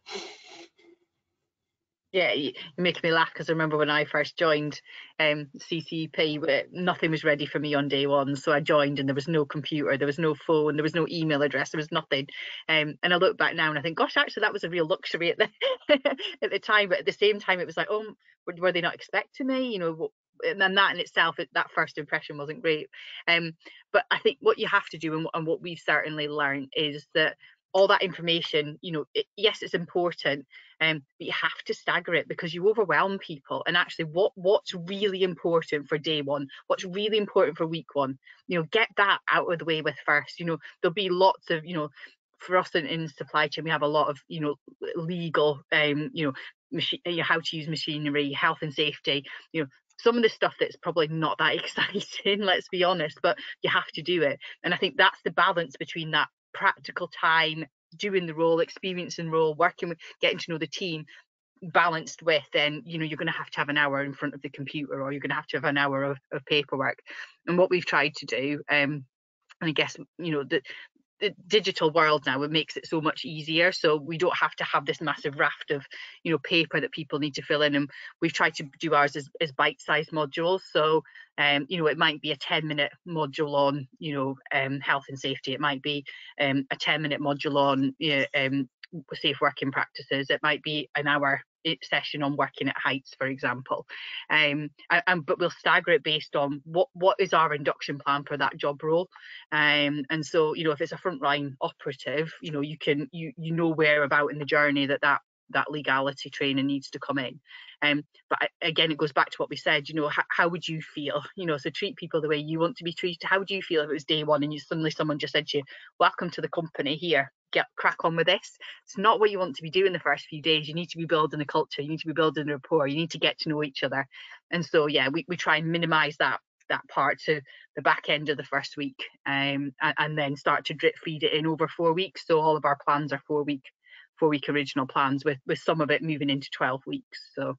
[SPEAKER 3] Yeah, you're making me laugh because I remember when I first joined um, CCEP, nothing was ready for me on day one. So I joined and there was no computer, there was no phone, there was no email address, there was nothing. Um, and I look back now and I think, gosh, actually, that was a real luxury at the <laughs> at the time. But at the same time, it was like, oh, were, were they not expecting me? You know, and then that in itself that first impression wasn't great. Um, but i think what you have to do and, and what we've certainly learned is that all that information you know it, yes it's important um, but you have to stagger it because you overwhelm people. And actually what what's really important for day one what's really important for week one you know get that out of the way with first. You know there'll be lots of you know for us in, in supply chain we have a lot of you know legal um you know machine, you know, how to use machinery health and safety you know some of the stuff that's probably not that <laughs> exciting, let's be honest, but you have to do it. And I think that's the balance between that practical time, doing the role, experiencing role, working with, getting to know the team, balanced with then you know you're going to have to have an hour in front of the computer or you're going to have to have an hour of, of paperwork and what we've tried to do um and I guess you know that the digital world now it makes it so much easier. So we don't have to have this massive raft of you know paper that people need to fill in and we've tried to do ours as, as bite-sized modules. So um, you know it might be a 10 minute module on you know um, health and safety. It might be um, a 10 minute module on you know, um, safe working practices. It might be an hour session on working at heights, for example. Um, and, and, but we'll stagger it based on what what is our induction plan for that job role. Um, and so you know if it's a frontline operative, you know you can you you know where about in the journey that that that legality training needs to come in. Um, but again, it goes back to what we said. You know, how, how, would you feel? <laughs> You know, so treat people the way you want to be treated. How would you feel if it was day one and you suddenly someone just said to you, "Welcome to the company. Here, get crack on with this." It's not what you want to be doing the first few days. You need to be building a culture. You need to be building a rapport. You need to get to know each other. And so, yeah, we, we try and minimise that that part to the back end of the first week um, and, and, then start to drip feed it in over four weeks so all of our plans are four week four week original plans with with some of it moving into 12 weeks so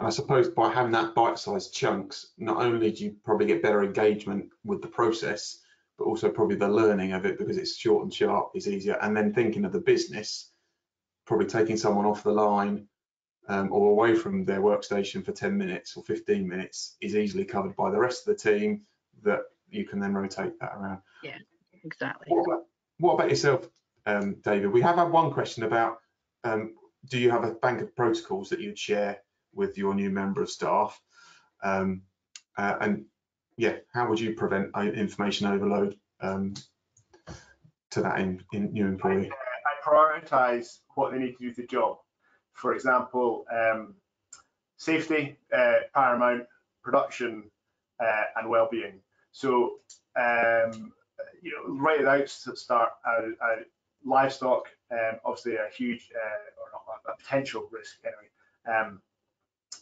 [SPEAKER 1] I suppose by having that bite-sized chunks, not only do you probably get better engagement with the process, but also probably the learning of it because it's short and sharp is easier. And then thinking of the business, probably taking someone off the line um, or away from their workstation for 10 minutes or 15 minutes is easily covered by the rest of the team that you can then rotate that around.
[SPEAKER 3] Yeah, exactly.
[SPEAKER 1] What about, what about yourself, um, David? We have had one question about um, do you have a bank of protocols that you'd share with your new member of staff? Um, uh, and yeah, how would you prevent uh, information overload um, to that in, in new employee?
[SPEAKER 2] I, uh, I prioritise what they need to do the job. For example, um, safety, uh, paramount, production, uh, and well-being. So, um, you know, right at the outset, start, uh, livestock, um, obviously a huge, or not a potential risk anyway. Um,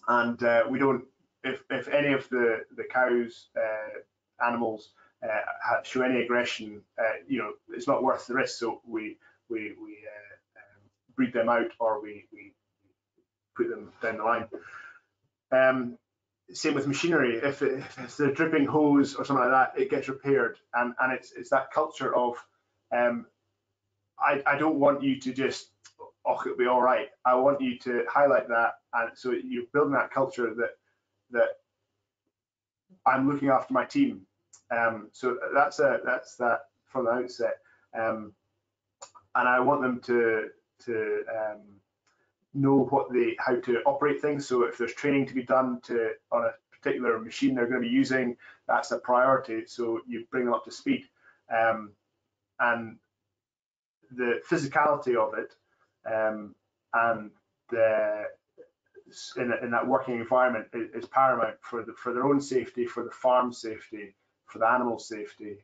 [SPEAKER 2] and uh, we don't if, if any of the the cows uh, animals uh, show any aggression uh, you know it's not worth the risk. So we we we uh, um, breed them out or we we put them down the line. Um, same with machinery. If, it, if it's a dripping hose or something like that it gets repaired. And and it's it's that culture of um, I, I don't want you to just oh, it'll be all right. I want you to highlight that, and so you're building that culture that that I'm looking after my team. Um, so that's a that's that from the outset, um, and I want them to to um, know what they how to operate things. So if there's training to be done to on a particular machine they're going to be using, that's a priority. So you bring them up to speed, um, and the physicality of it um, and the, in, in, that working environment is, paramount for the, for their own safety, for the farm safety, for the animal safety,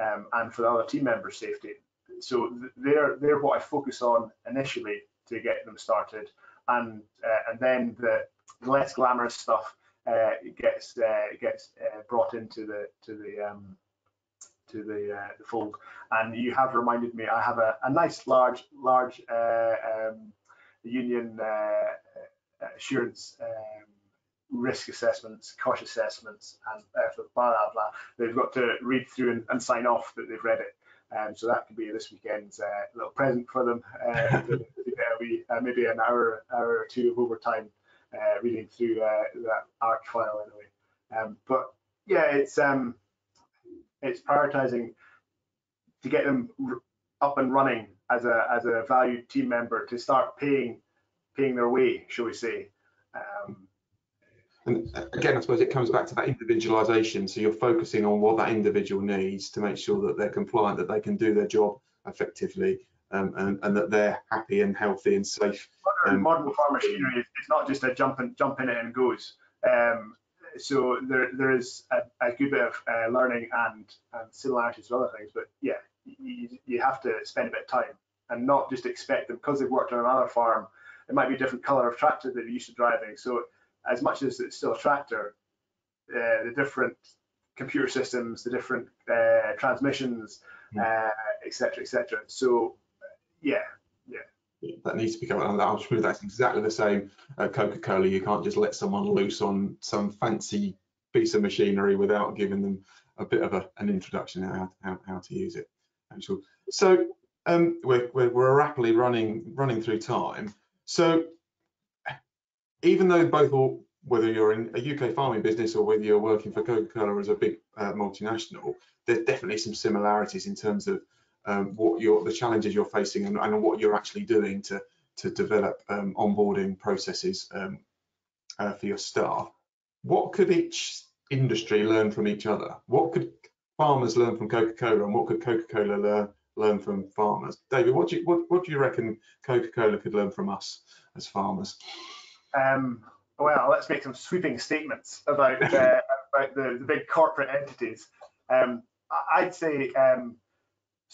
[SPEAKER 2] um, and for the other team members' safety. So they're they're what I focus on initially to get them started, and uh, and then the less glamorous stuff uh, gets uh, gets uh, brought into the to the um, to the, uh, the fold. And you have reminded me, I have a, a nice large, large uh, um, union uh, assurance um, risk assessments, cost assessments, and blah, blah, blah. They've got to read through and, and sign off that they've read it. Um, so that could be this weekend's uh, little present for them. Uh, <laughs> uh, maybe an hour, hour or two of overtime uh, reading through that ARC file anyway. Um, but yeah, it's um, it's prioritizing to get them up and running as a as a valued team member to start paying paying their way, shall we say. Um,
[SPEAKER 1] and again, I suppose it comes back to that individualization. So you're focusing on what that individual needs to make sure that they're compliant, that they can do their job effectively, um, and, and, that they're happy and healthy and safe.
[SPEAKER 2] Modern, um, modern farm machinery is not just a jump and jump in it and goes. Um, so there there is a, a good bit of uh, learning and and similarities with other things, but yeah, you, you have to spend a bit of time and not just expect them because they've worked on another farm. It might be a different color of tractor that they're used to driving. So as much as it's still a tractor, uh, the different computer systems, the different uh, transmissions, etc., mm. etc. Et so yeah,
[SPEAKER 1] that needs to be covered. I'm sure that's exactly the same at Coca-Cola. You can't just let someone loose on some fancy piece of machinery without giving them a bit of a, an introduction how, how, how to use it. Actually. So um, we're, we're, we're rapidly running running through time. So even though both, whether you're in a UK farming business or whether you're working for Coca-Cola as a big uh, multinational, there's definitely some similarities in terms of um, what your the challenges you're facing and, and, what you're actually doing to to develop um, onboarding processes um, uh, for your staff. What could each industry learn from each other? What could farmers learn from Coca-Cola, and what could Coca-Cola learn learn from farmers? David, what do you what, what do you reckon Coca-Cola could learn from us as farmers?
[SPEAKER 2] Um, well, let's make some sweeping statements about <laughs> uh, about the, the, big corporate entities. Um, I'd say um,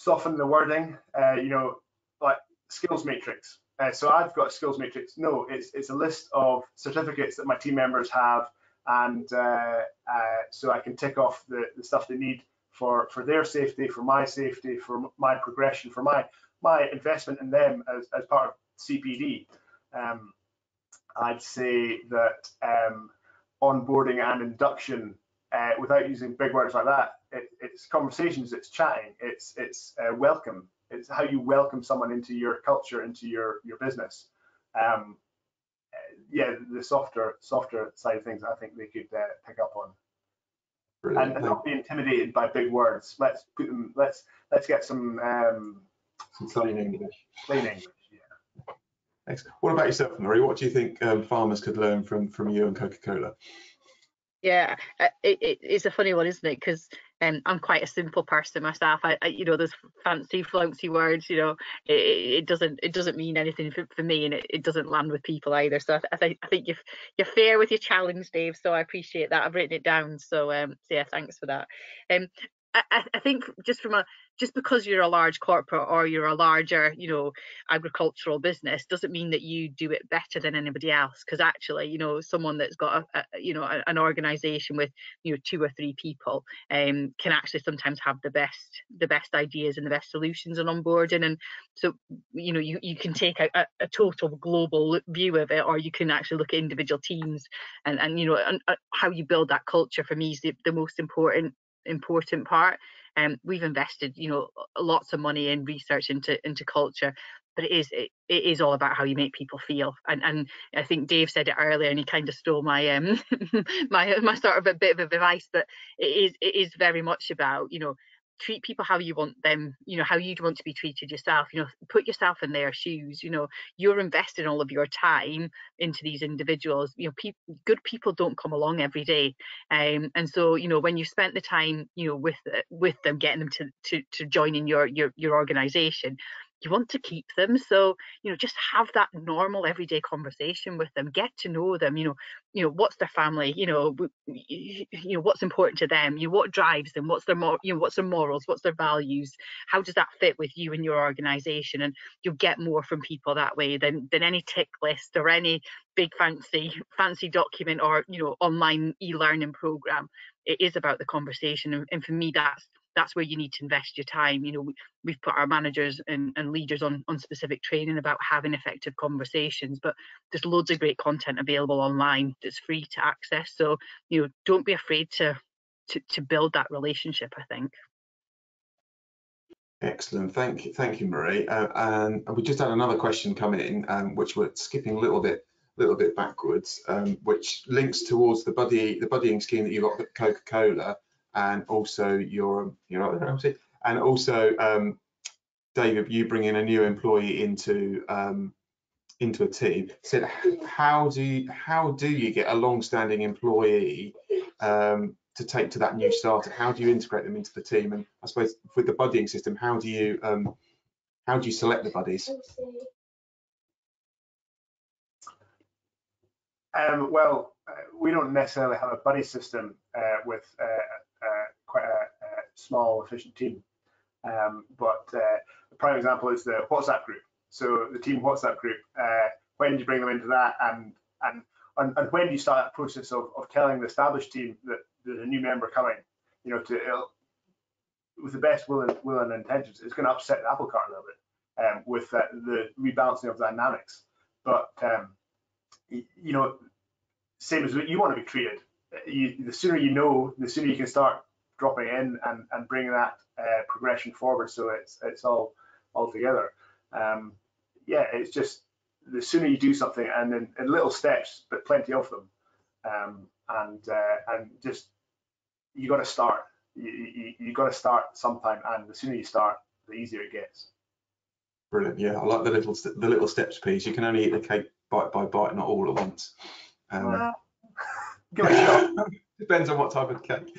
[SPEAKER 2] soften the wording. Uh, you know, like skills matrix. Uh, so I've got a skills matrix. No, it's it's a list of certificates that my team members have, and uh, uh, so I can tick off the, the stuff they need for for their safety, for my safety, for my progression, for my my investment in them as as part of CPD. Um, I'd say that um, onboarding and induction, uh, without using big words like that, it, it's conversations, it's chatting, it's it's uh, welcome. It's how you welcome someone into your culture, into your your business. Um, yeah, the softer softer side of things, I think they could uh, pick up on. Brilliant. And not be intimidated by big words. Let's put them. Let's let's get some um,
[SPEAKER 1] some plain English.
[SPEAKER 2] Plain English.
[SPEAKER 1] Excellent. What about yourself, Maree? What do you think um, farmers could learn from from you and Coca-Cola?
[SPEAKER 3] Yeah, uh, it, it, it's a funny one, isn't it? Because um, I'm quite a simple person myself. I, I, you know, those fancy, flouncy words. You know, it, it doesn't it doesn't mean anything for, for me, and it, it doesn't land with people either. So I, I think I think you're you're fair with your challenge, Dave. So I appreciate that. I've written it down. So um, so yeah, thanks for that. Um, I, I think just from a just because you're a large corporate or you're a larger, you know, agricultural business doesn't mean that you do it better than anybody else. Because actually, you know, someone that's got a, a you know a, an organization with you know two or three people um, can actually sometimes have the best the best ideas and the best solutions and onboarding. And so you know you you can take a, a total global view of it, or you can actually look at individual teams and and you know and, uh, how you build that culture for me is the, the most important important part. Um, we've invested, you know, lots of money in research into into culture, but it is it, it is all about how you make people feel. And and I think Dave said it earlier, and he kind of stole my um <laughs> my my sort of a bit of advice, but it is it is very much about you know treat people how you want them you know how you'd want to be treated yourself you know put yourself in their shoes you know. You're investing all of your time into these individuals you know people good people don't come along every day. Um, and so you know when you spent the time you know with with them getting them to to, to join in your your your organization you want to keep them. So you know just have that normal everyday conversation with them. Get to know them you know you know what's their family you know you know what's important to them you know what drives them what's their more you know what's their morals what's their values how does that fit with you and your organization? And you'll get more from people that way than than any tick list or any big fancy fancy document or you know online e-learning program. It is about the conversation and, and for me that's that's where you need to invest your time. You know, we, we've put our managers and, and leaders on, on specific training about having effective conversations, but there's loads of great content available online that's free to access. So, you know, don't be afraid to to, to build that relationship, I think.
[SPEAKER 1] Excellent, thank you, thank you, Maree. Uh, and we just had another question come in, um, which we're skipping a little bit, a little bit backwards, um, which links towards the buddy, the buddying scheme that you got at Coca-Cola and also your your and also um, David, you bring in a new employee into um, into a team. Said, how do you, how do you get a long-standing employee um, to take to that new starter? How do you integrate them into the team? And I suppose with the buddying system, how do you um, how do you select the buddies?
[SPEAKER 2] Um, well, uh, we don't necessarily have a buddy system uh, with uh, quite a, a small, efficient team. Um, but uh, the prime example is the WhatsApp group. So the team WhatsApp group, uh, when do you bring them into that and, and, and, and when do you start that process of, of telling the established team that there's a new member coming, you know, to with the best will and, will and intentions, it's going to upset the apple cart a little bit um, with the rebalancing of dynamics. But, um, you know, same as you want to be treated. You, the sooner you know, the sooner you can start dropping in and, and bringing that uh, progression forward so it's it's all all together. Um, yeah, it's just the sooner you do something and in, in little steps, but plenty of them, um, and uh, and just you got to start. You, you, you got to start sometime, and the sooner you start, the easier it gets.
[SPEAKER 1] Brilliant. Yeah, I like the little the little steps piece. You can only eat the cake bite by bite, not all at once. Um, <laughs>
[SPEAKER 2] Give it a shot. <laughs>
[SPEAKER 1] depends on what type of cake.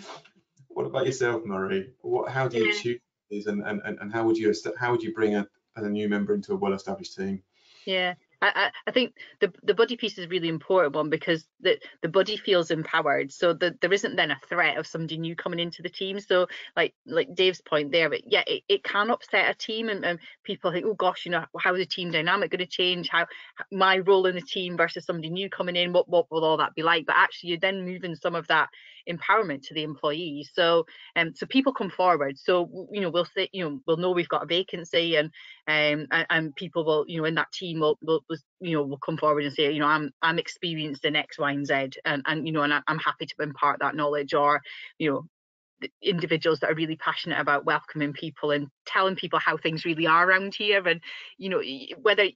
[SPEAKER 1] What about yourself, Maree? What? How do you
[SPEAKER 3] Yeah.
[SPEAKER 1] choose these, and, and, and how would you how would you bring a, a new member into a well-established team?
[SPEAKER 3] Yeah, I, I, think the the buddy piece is a really important one because the the buddy feels empowered, so that there isn't then a threat of somebody new coming into the team. So like like Dave's point there, but yeah, it, it can upset a team, and, and people think, oh gosh, you know, how is the team dynamic going to change? How my role in the team versus somebody new coming in, what what will all that be like? But actually, you're then moving some of that empowerment to the employees. So um, so people come forward. So you know, we'll say, you know, we'll know we've got a vacancy, and um, and, and people will, you know, in that team will, will, you know, will come forward and say, you know, I'm I'm experienced in X, Y, and Z, and and you know, and I'm happy to impart that knowledge, or you know, individuals that are really passionate about welcoming people and telling people how things really are around here, and you know, whether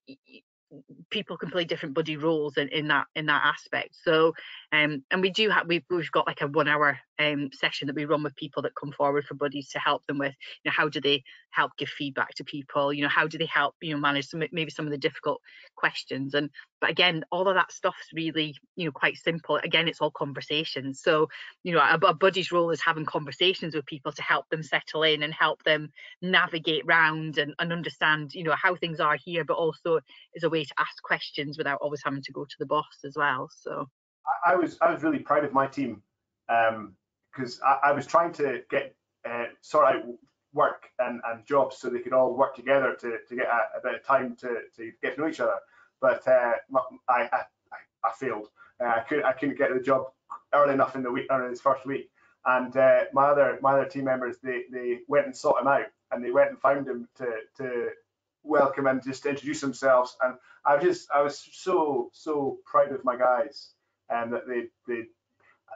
[SPEAKER 3] people can play different buddy roles in, in that in that aspect. So, um, and we do have we've we've got like a one hour um session that we run with people that come forward for buddies to help them with, you know, how do they help give feedback to people? You know how do they help you know manage some maybe some of the difficult questions? And but again all of that stuff's really you know quite simple. Again it's all conversations. So you know a, a buddy's role is having conversations with people to help them settle in and help them navigate round and, and understand you know how things are here but also is a way to ask questions without always having to go to the boss as well. So
[SPEAKER 2] I, I was I was really proud of my team because I, I was trying to get uh, sort out work and, and jobs so they could all work together to, to get a, a bit of time to, to get to know each other. But uh, I, I, I- I failed. Uh, I couldn't I couldn't get the job early enough in the week or in his first week. And uh, my other my other team members they, they went and sought him out and they went and found him to to welcome and just to introduce themselves. And I was just I was so so proud of my guys and that they they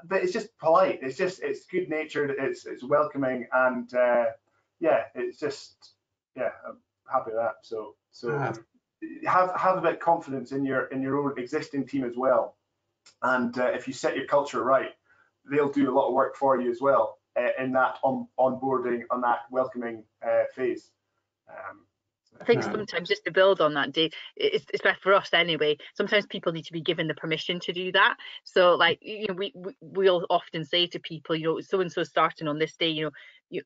[SPEAKER 2] but it's just polite. It's just it's good natured it's it's welcoming and uh yeah it's just yeah i'm happy with that so so
[SPEAKER 1] Ah,
[SPEAKER 2] have have a bit of confidence in your in your own existing team as well. And uh, if you set your culture right they'll do a lot of work for you as well uh, in that on onboarding on that welcoming uh, phase. Um,
[SPEAKER 3] I think
[SPEAKER 1] Yeah.
[SPEAKER 3] sometimes just to build on that, Dave, it's, it's better for us anyway. Sometimes people need to be given the permission to do that. So, like, you know, we, we we'll often say to people, you know, so and so starting on this day, you know, you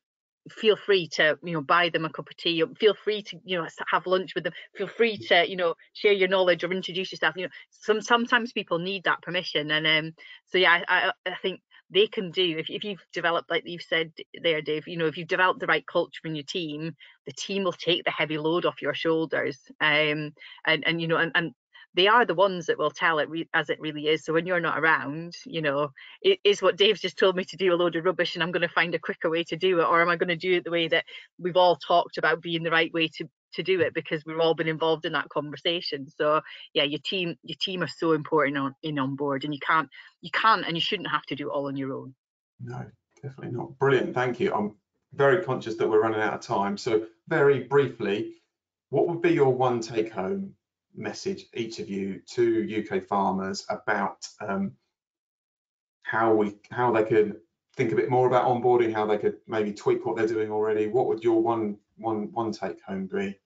[SPEAKER 3] feel free to, you know, buy them a cup of tea. Or feel free to, you know, have lunch with them. Feel free to, you know, share your knowledge or introduce yourself. You know, some sometimes people need that permission, and um, so yeah, I, I, I think they can do if, if you've developed like you've said there dave you know if you've developed the right culture in your team the team will take the heavy load off your shoulders. Um and and you know and, and they are the ones that will tell it as it really is. So when you're not around you know it is what dave's just told me to do a load of rubbish and i'm going to find a quicker way to do it or am i going to do it the way that we've all talked about being the right way to to do it because we've all been involved in that conversation so yeah your team your team are so important on in on board and you can't you can't and you shouldn't have to do it all on your own
[SPEAKER 1] No, definitely not. Brilliant, thank you. I'm very conscious that we're running out of time. So very briefly, what would be your one take home message, each of you, to UK farmers about um, how we how they could think a bit more about onboarding, how they could maybe tweak what they're doing already? What would your one one one take home be?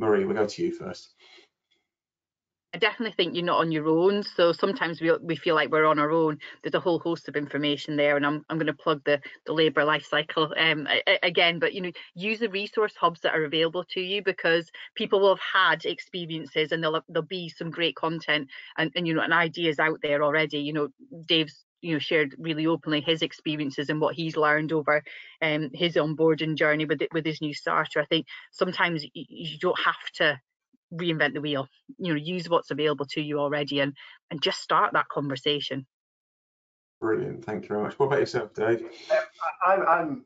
[SPEAKER 1] Maree, we'll go to you first.
[SPEAKER 3] I definitely think you're not on your own. So sometimes we we feel like we're on our own. There's a whole host of information there, and I'm I'm going to plug the the labour life cycle um again. But you know, use the resource hubs that are available to you because people will have had experiences, and there'll there'll be some great content and and you know and ideas out there already. You know, Dave's you know shared really openly his experiences and what he's learned over um his onboarding journey with with his new starter. I think sometimes you don't have to reinvent the wheel you know use what's available to you already and and just start that conversation
[SPEAKER 1] Brilliant, thank you very much. What about yourself, Dave?
[SPEAKER 2] I- I'm, I'm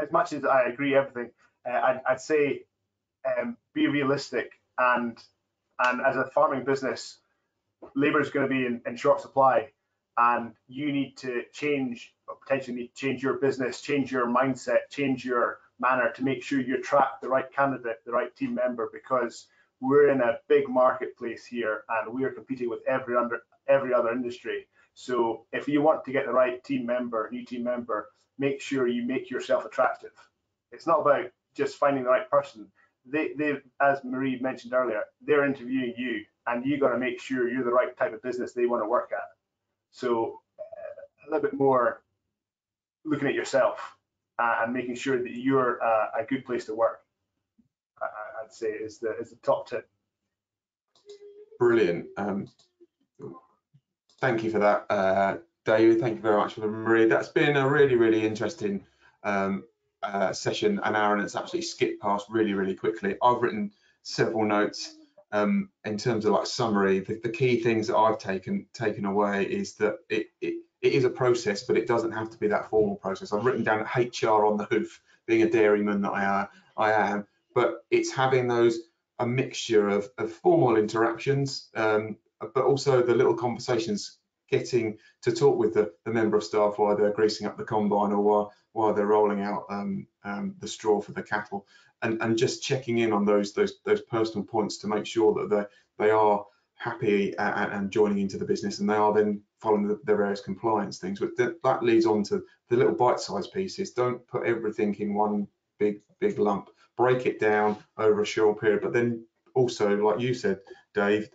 [SPEAKER 2] as much as I agree everything, uh, I'd, I'd say um, be realistic and and as a farming business, labour is going to be in, in short supply, and you need to change or potentially need to change your business, change your mindset, change your manner to make sure you attract the right candidate, the right team member, because we're in a big marketplace here and we are competing with every under every other industry. So if you want to get the right team member, new team member, make sure you make yourself attractive. It's not about just finding the right person. They, they, as Maree mentioned earlier, they're interviewing you, and you got to make sure you're the right type of business they want to work at. So a little bit more looking at yourself uh, and making sure that you're uh, a good place to work. I, I'd say is the is the top tip.
[SPEAKER 1] Brilliant. Um, thank you for that, uh, David. Thank you very much for Maree. That's been a really, really interesting um, uh, session, and it's actually skipped past really, really quickly. I've written several notes um, in terms of like summary. The, the, key things that I've taken taken away is that it, it it is a process, but it doesn't have to be that formal process. I've written down HR on the hoof, being a dairyman that I, I am, but it's having those a mixture of, of formal interactions, um, but also the little conversations, getting to talk with the, the member of staff while they're greasing up the combine or while, while they're rolling out um, um, the straw for the cattle, and, and just checking in on those those those personal points to make sure that they they are happy and, and, joining into the business and they are then following the, the various compliance things. But that, that leads on to the little bite-sized pieces. Don't put everything in one big big lump. Break it down over a short period but then also like you said dave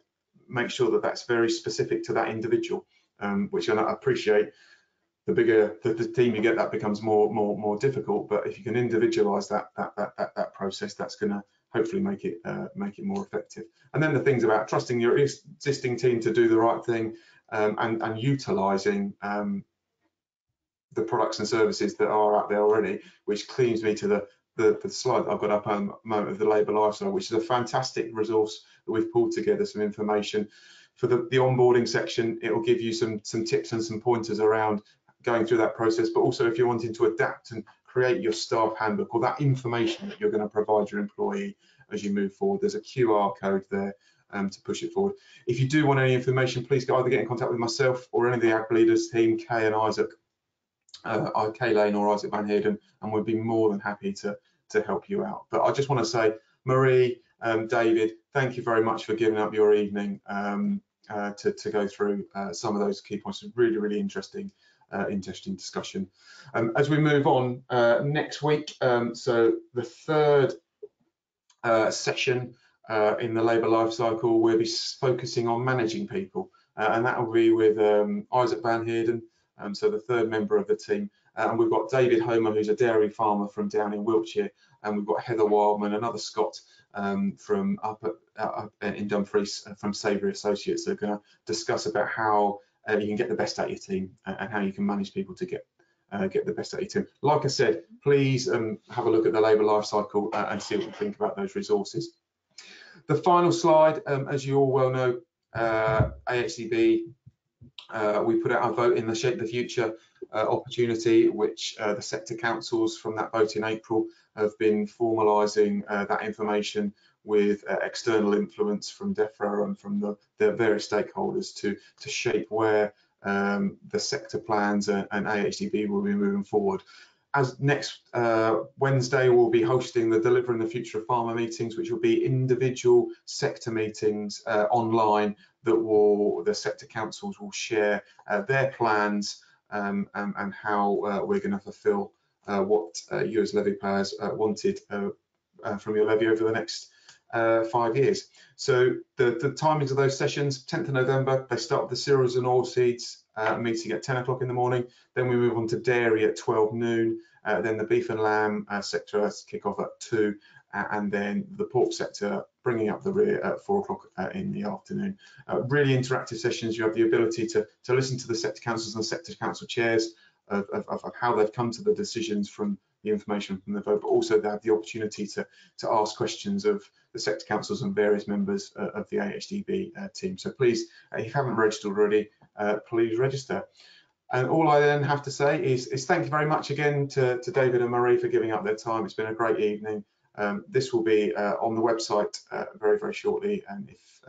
[SPEAKER 1] make sure that that's very specific to that individual um, which i appreciate the bigger the, the, team you get that becomes more more more difficult but if you can individualize that that that that, that process that's going to hopefully make it uh, make it more effective. And then the things about trusting your existing team to do the right thing um, and, and utilizing um, the products and services that are out there already, which cleans me to the, the, the slide I've got up on moment of the labour life cycle, which is a fantastic resource that we've pulled together some information. For the, the onboarding section, it will give you some, some tips and some pointers around going through that process, but also if you're wanting to adapt and create your staff handbook or that information that you're going to provide your employee as you move forward. There's a QR code there um, to push it forward. If you do want any information, please either get in contact with myself or any of the Ag Leaders team, Kay and Isaac, uh, Kay Lane or Isaac Van Heerden, and we'd be more than happy to, to help you out. But I just want to say, Maree, um, David, thank you very much for giving up your evening um, uh, to, to go through uh, some of those key points. It's really, really interesting uh, interesting discussion. Um, as we move on uh, next week, um, so the third uh, session uh, in the labour life cycle, we'll be focusing on managing people, uh, and that will be with um, Isaac Van Heerden, um, so the third member of the team, uh, and we've got David Homer, who's a dairy farmer from down in Wiltshire, and we've got Heather Wildman, another Scot um, from up, at, up in Dumfries from Savoury Associates. They're going to discuss about how uh, you can get the best out of your team uh, and how you can manage people to get uh, get the best out of your team. Like I said, please um, have a look at the labour life cycle uh, and see what you think about those resources. The final slide, um, as you all well know, uh, AHDB, uh, we put out our vote in the Shape the Future opportunity, which the sector councils from that vote in April have been formalising that information with uh, external influence from DEFRA and from the, the various stakeholders to, to shape where um, the sector plans and, and, AHDB will be moving forward. As next uh, Wednesday, we'll be hosting the Delivering the Future of Pharma meetings, which will be individual sector meetings uh, online that will the sector councils will share uh, their plans um, and, and, how uh, we're going to fulfil uh, what you as levy payers wanted from your levy over the next uh, five years. So the, the timings of those sessions, 10th of November, they start with the cereals and oilseeds uh, meeting at 10 o'clock in the morning. Then we move on to dairy at 12 noon. Uh, then the beef and lamb uh, sector kick off at 2. Uh, and then the pork sector bringing up the rear at 4 o'clock uh, in the afternoon. really interactive sessions. You have the ability to, to listen to the sector councils and the sector council chairs of, of, of how they've come to the decisions from the information from the vote, but also they have the opportunity to, to ask questions of the sector councils and various members uh, of the AHDB uh, team. So please, uh, if you haven't registered already, uh, please register. And all I then have to say is, is thank you very much again to, to, David and Maree for giving up their time. It's been a great evening. Um, this will be uh, on the website very, very shortly. And if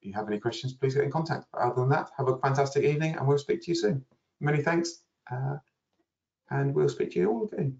[SPEAKER 1] you have any questions, please get in contact. But other than that, have a fantastic evening and we'll speak to you soon. Many thanks and we'll speak to you all again.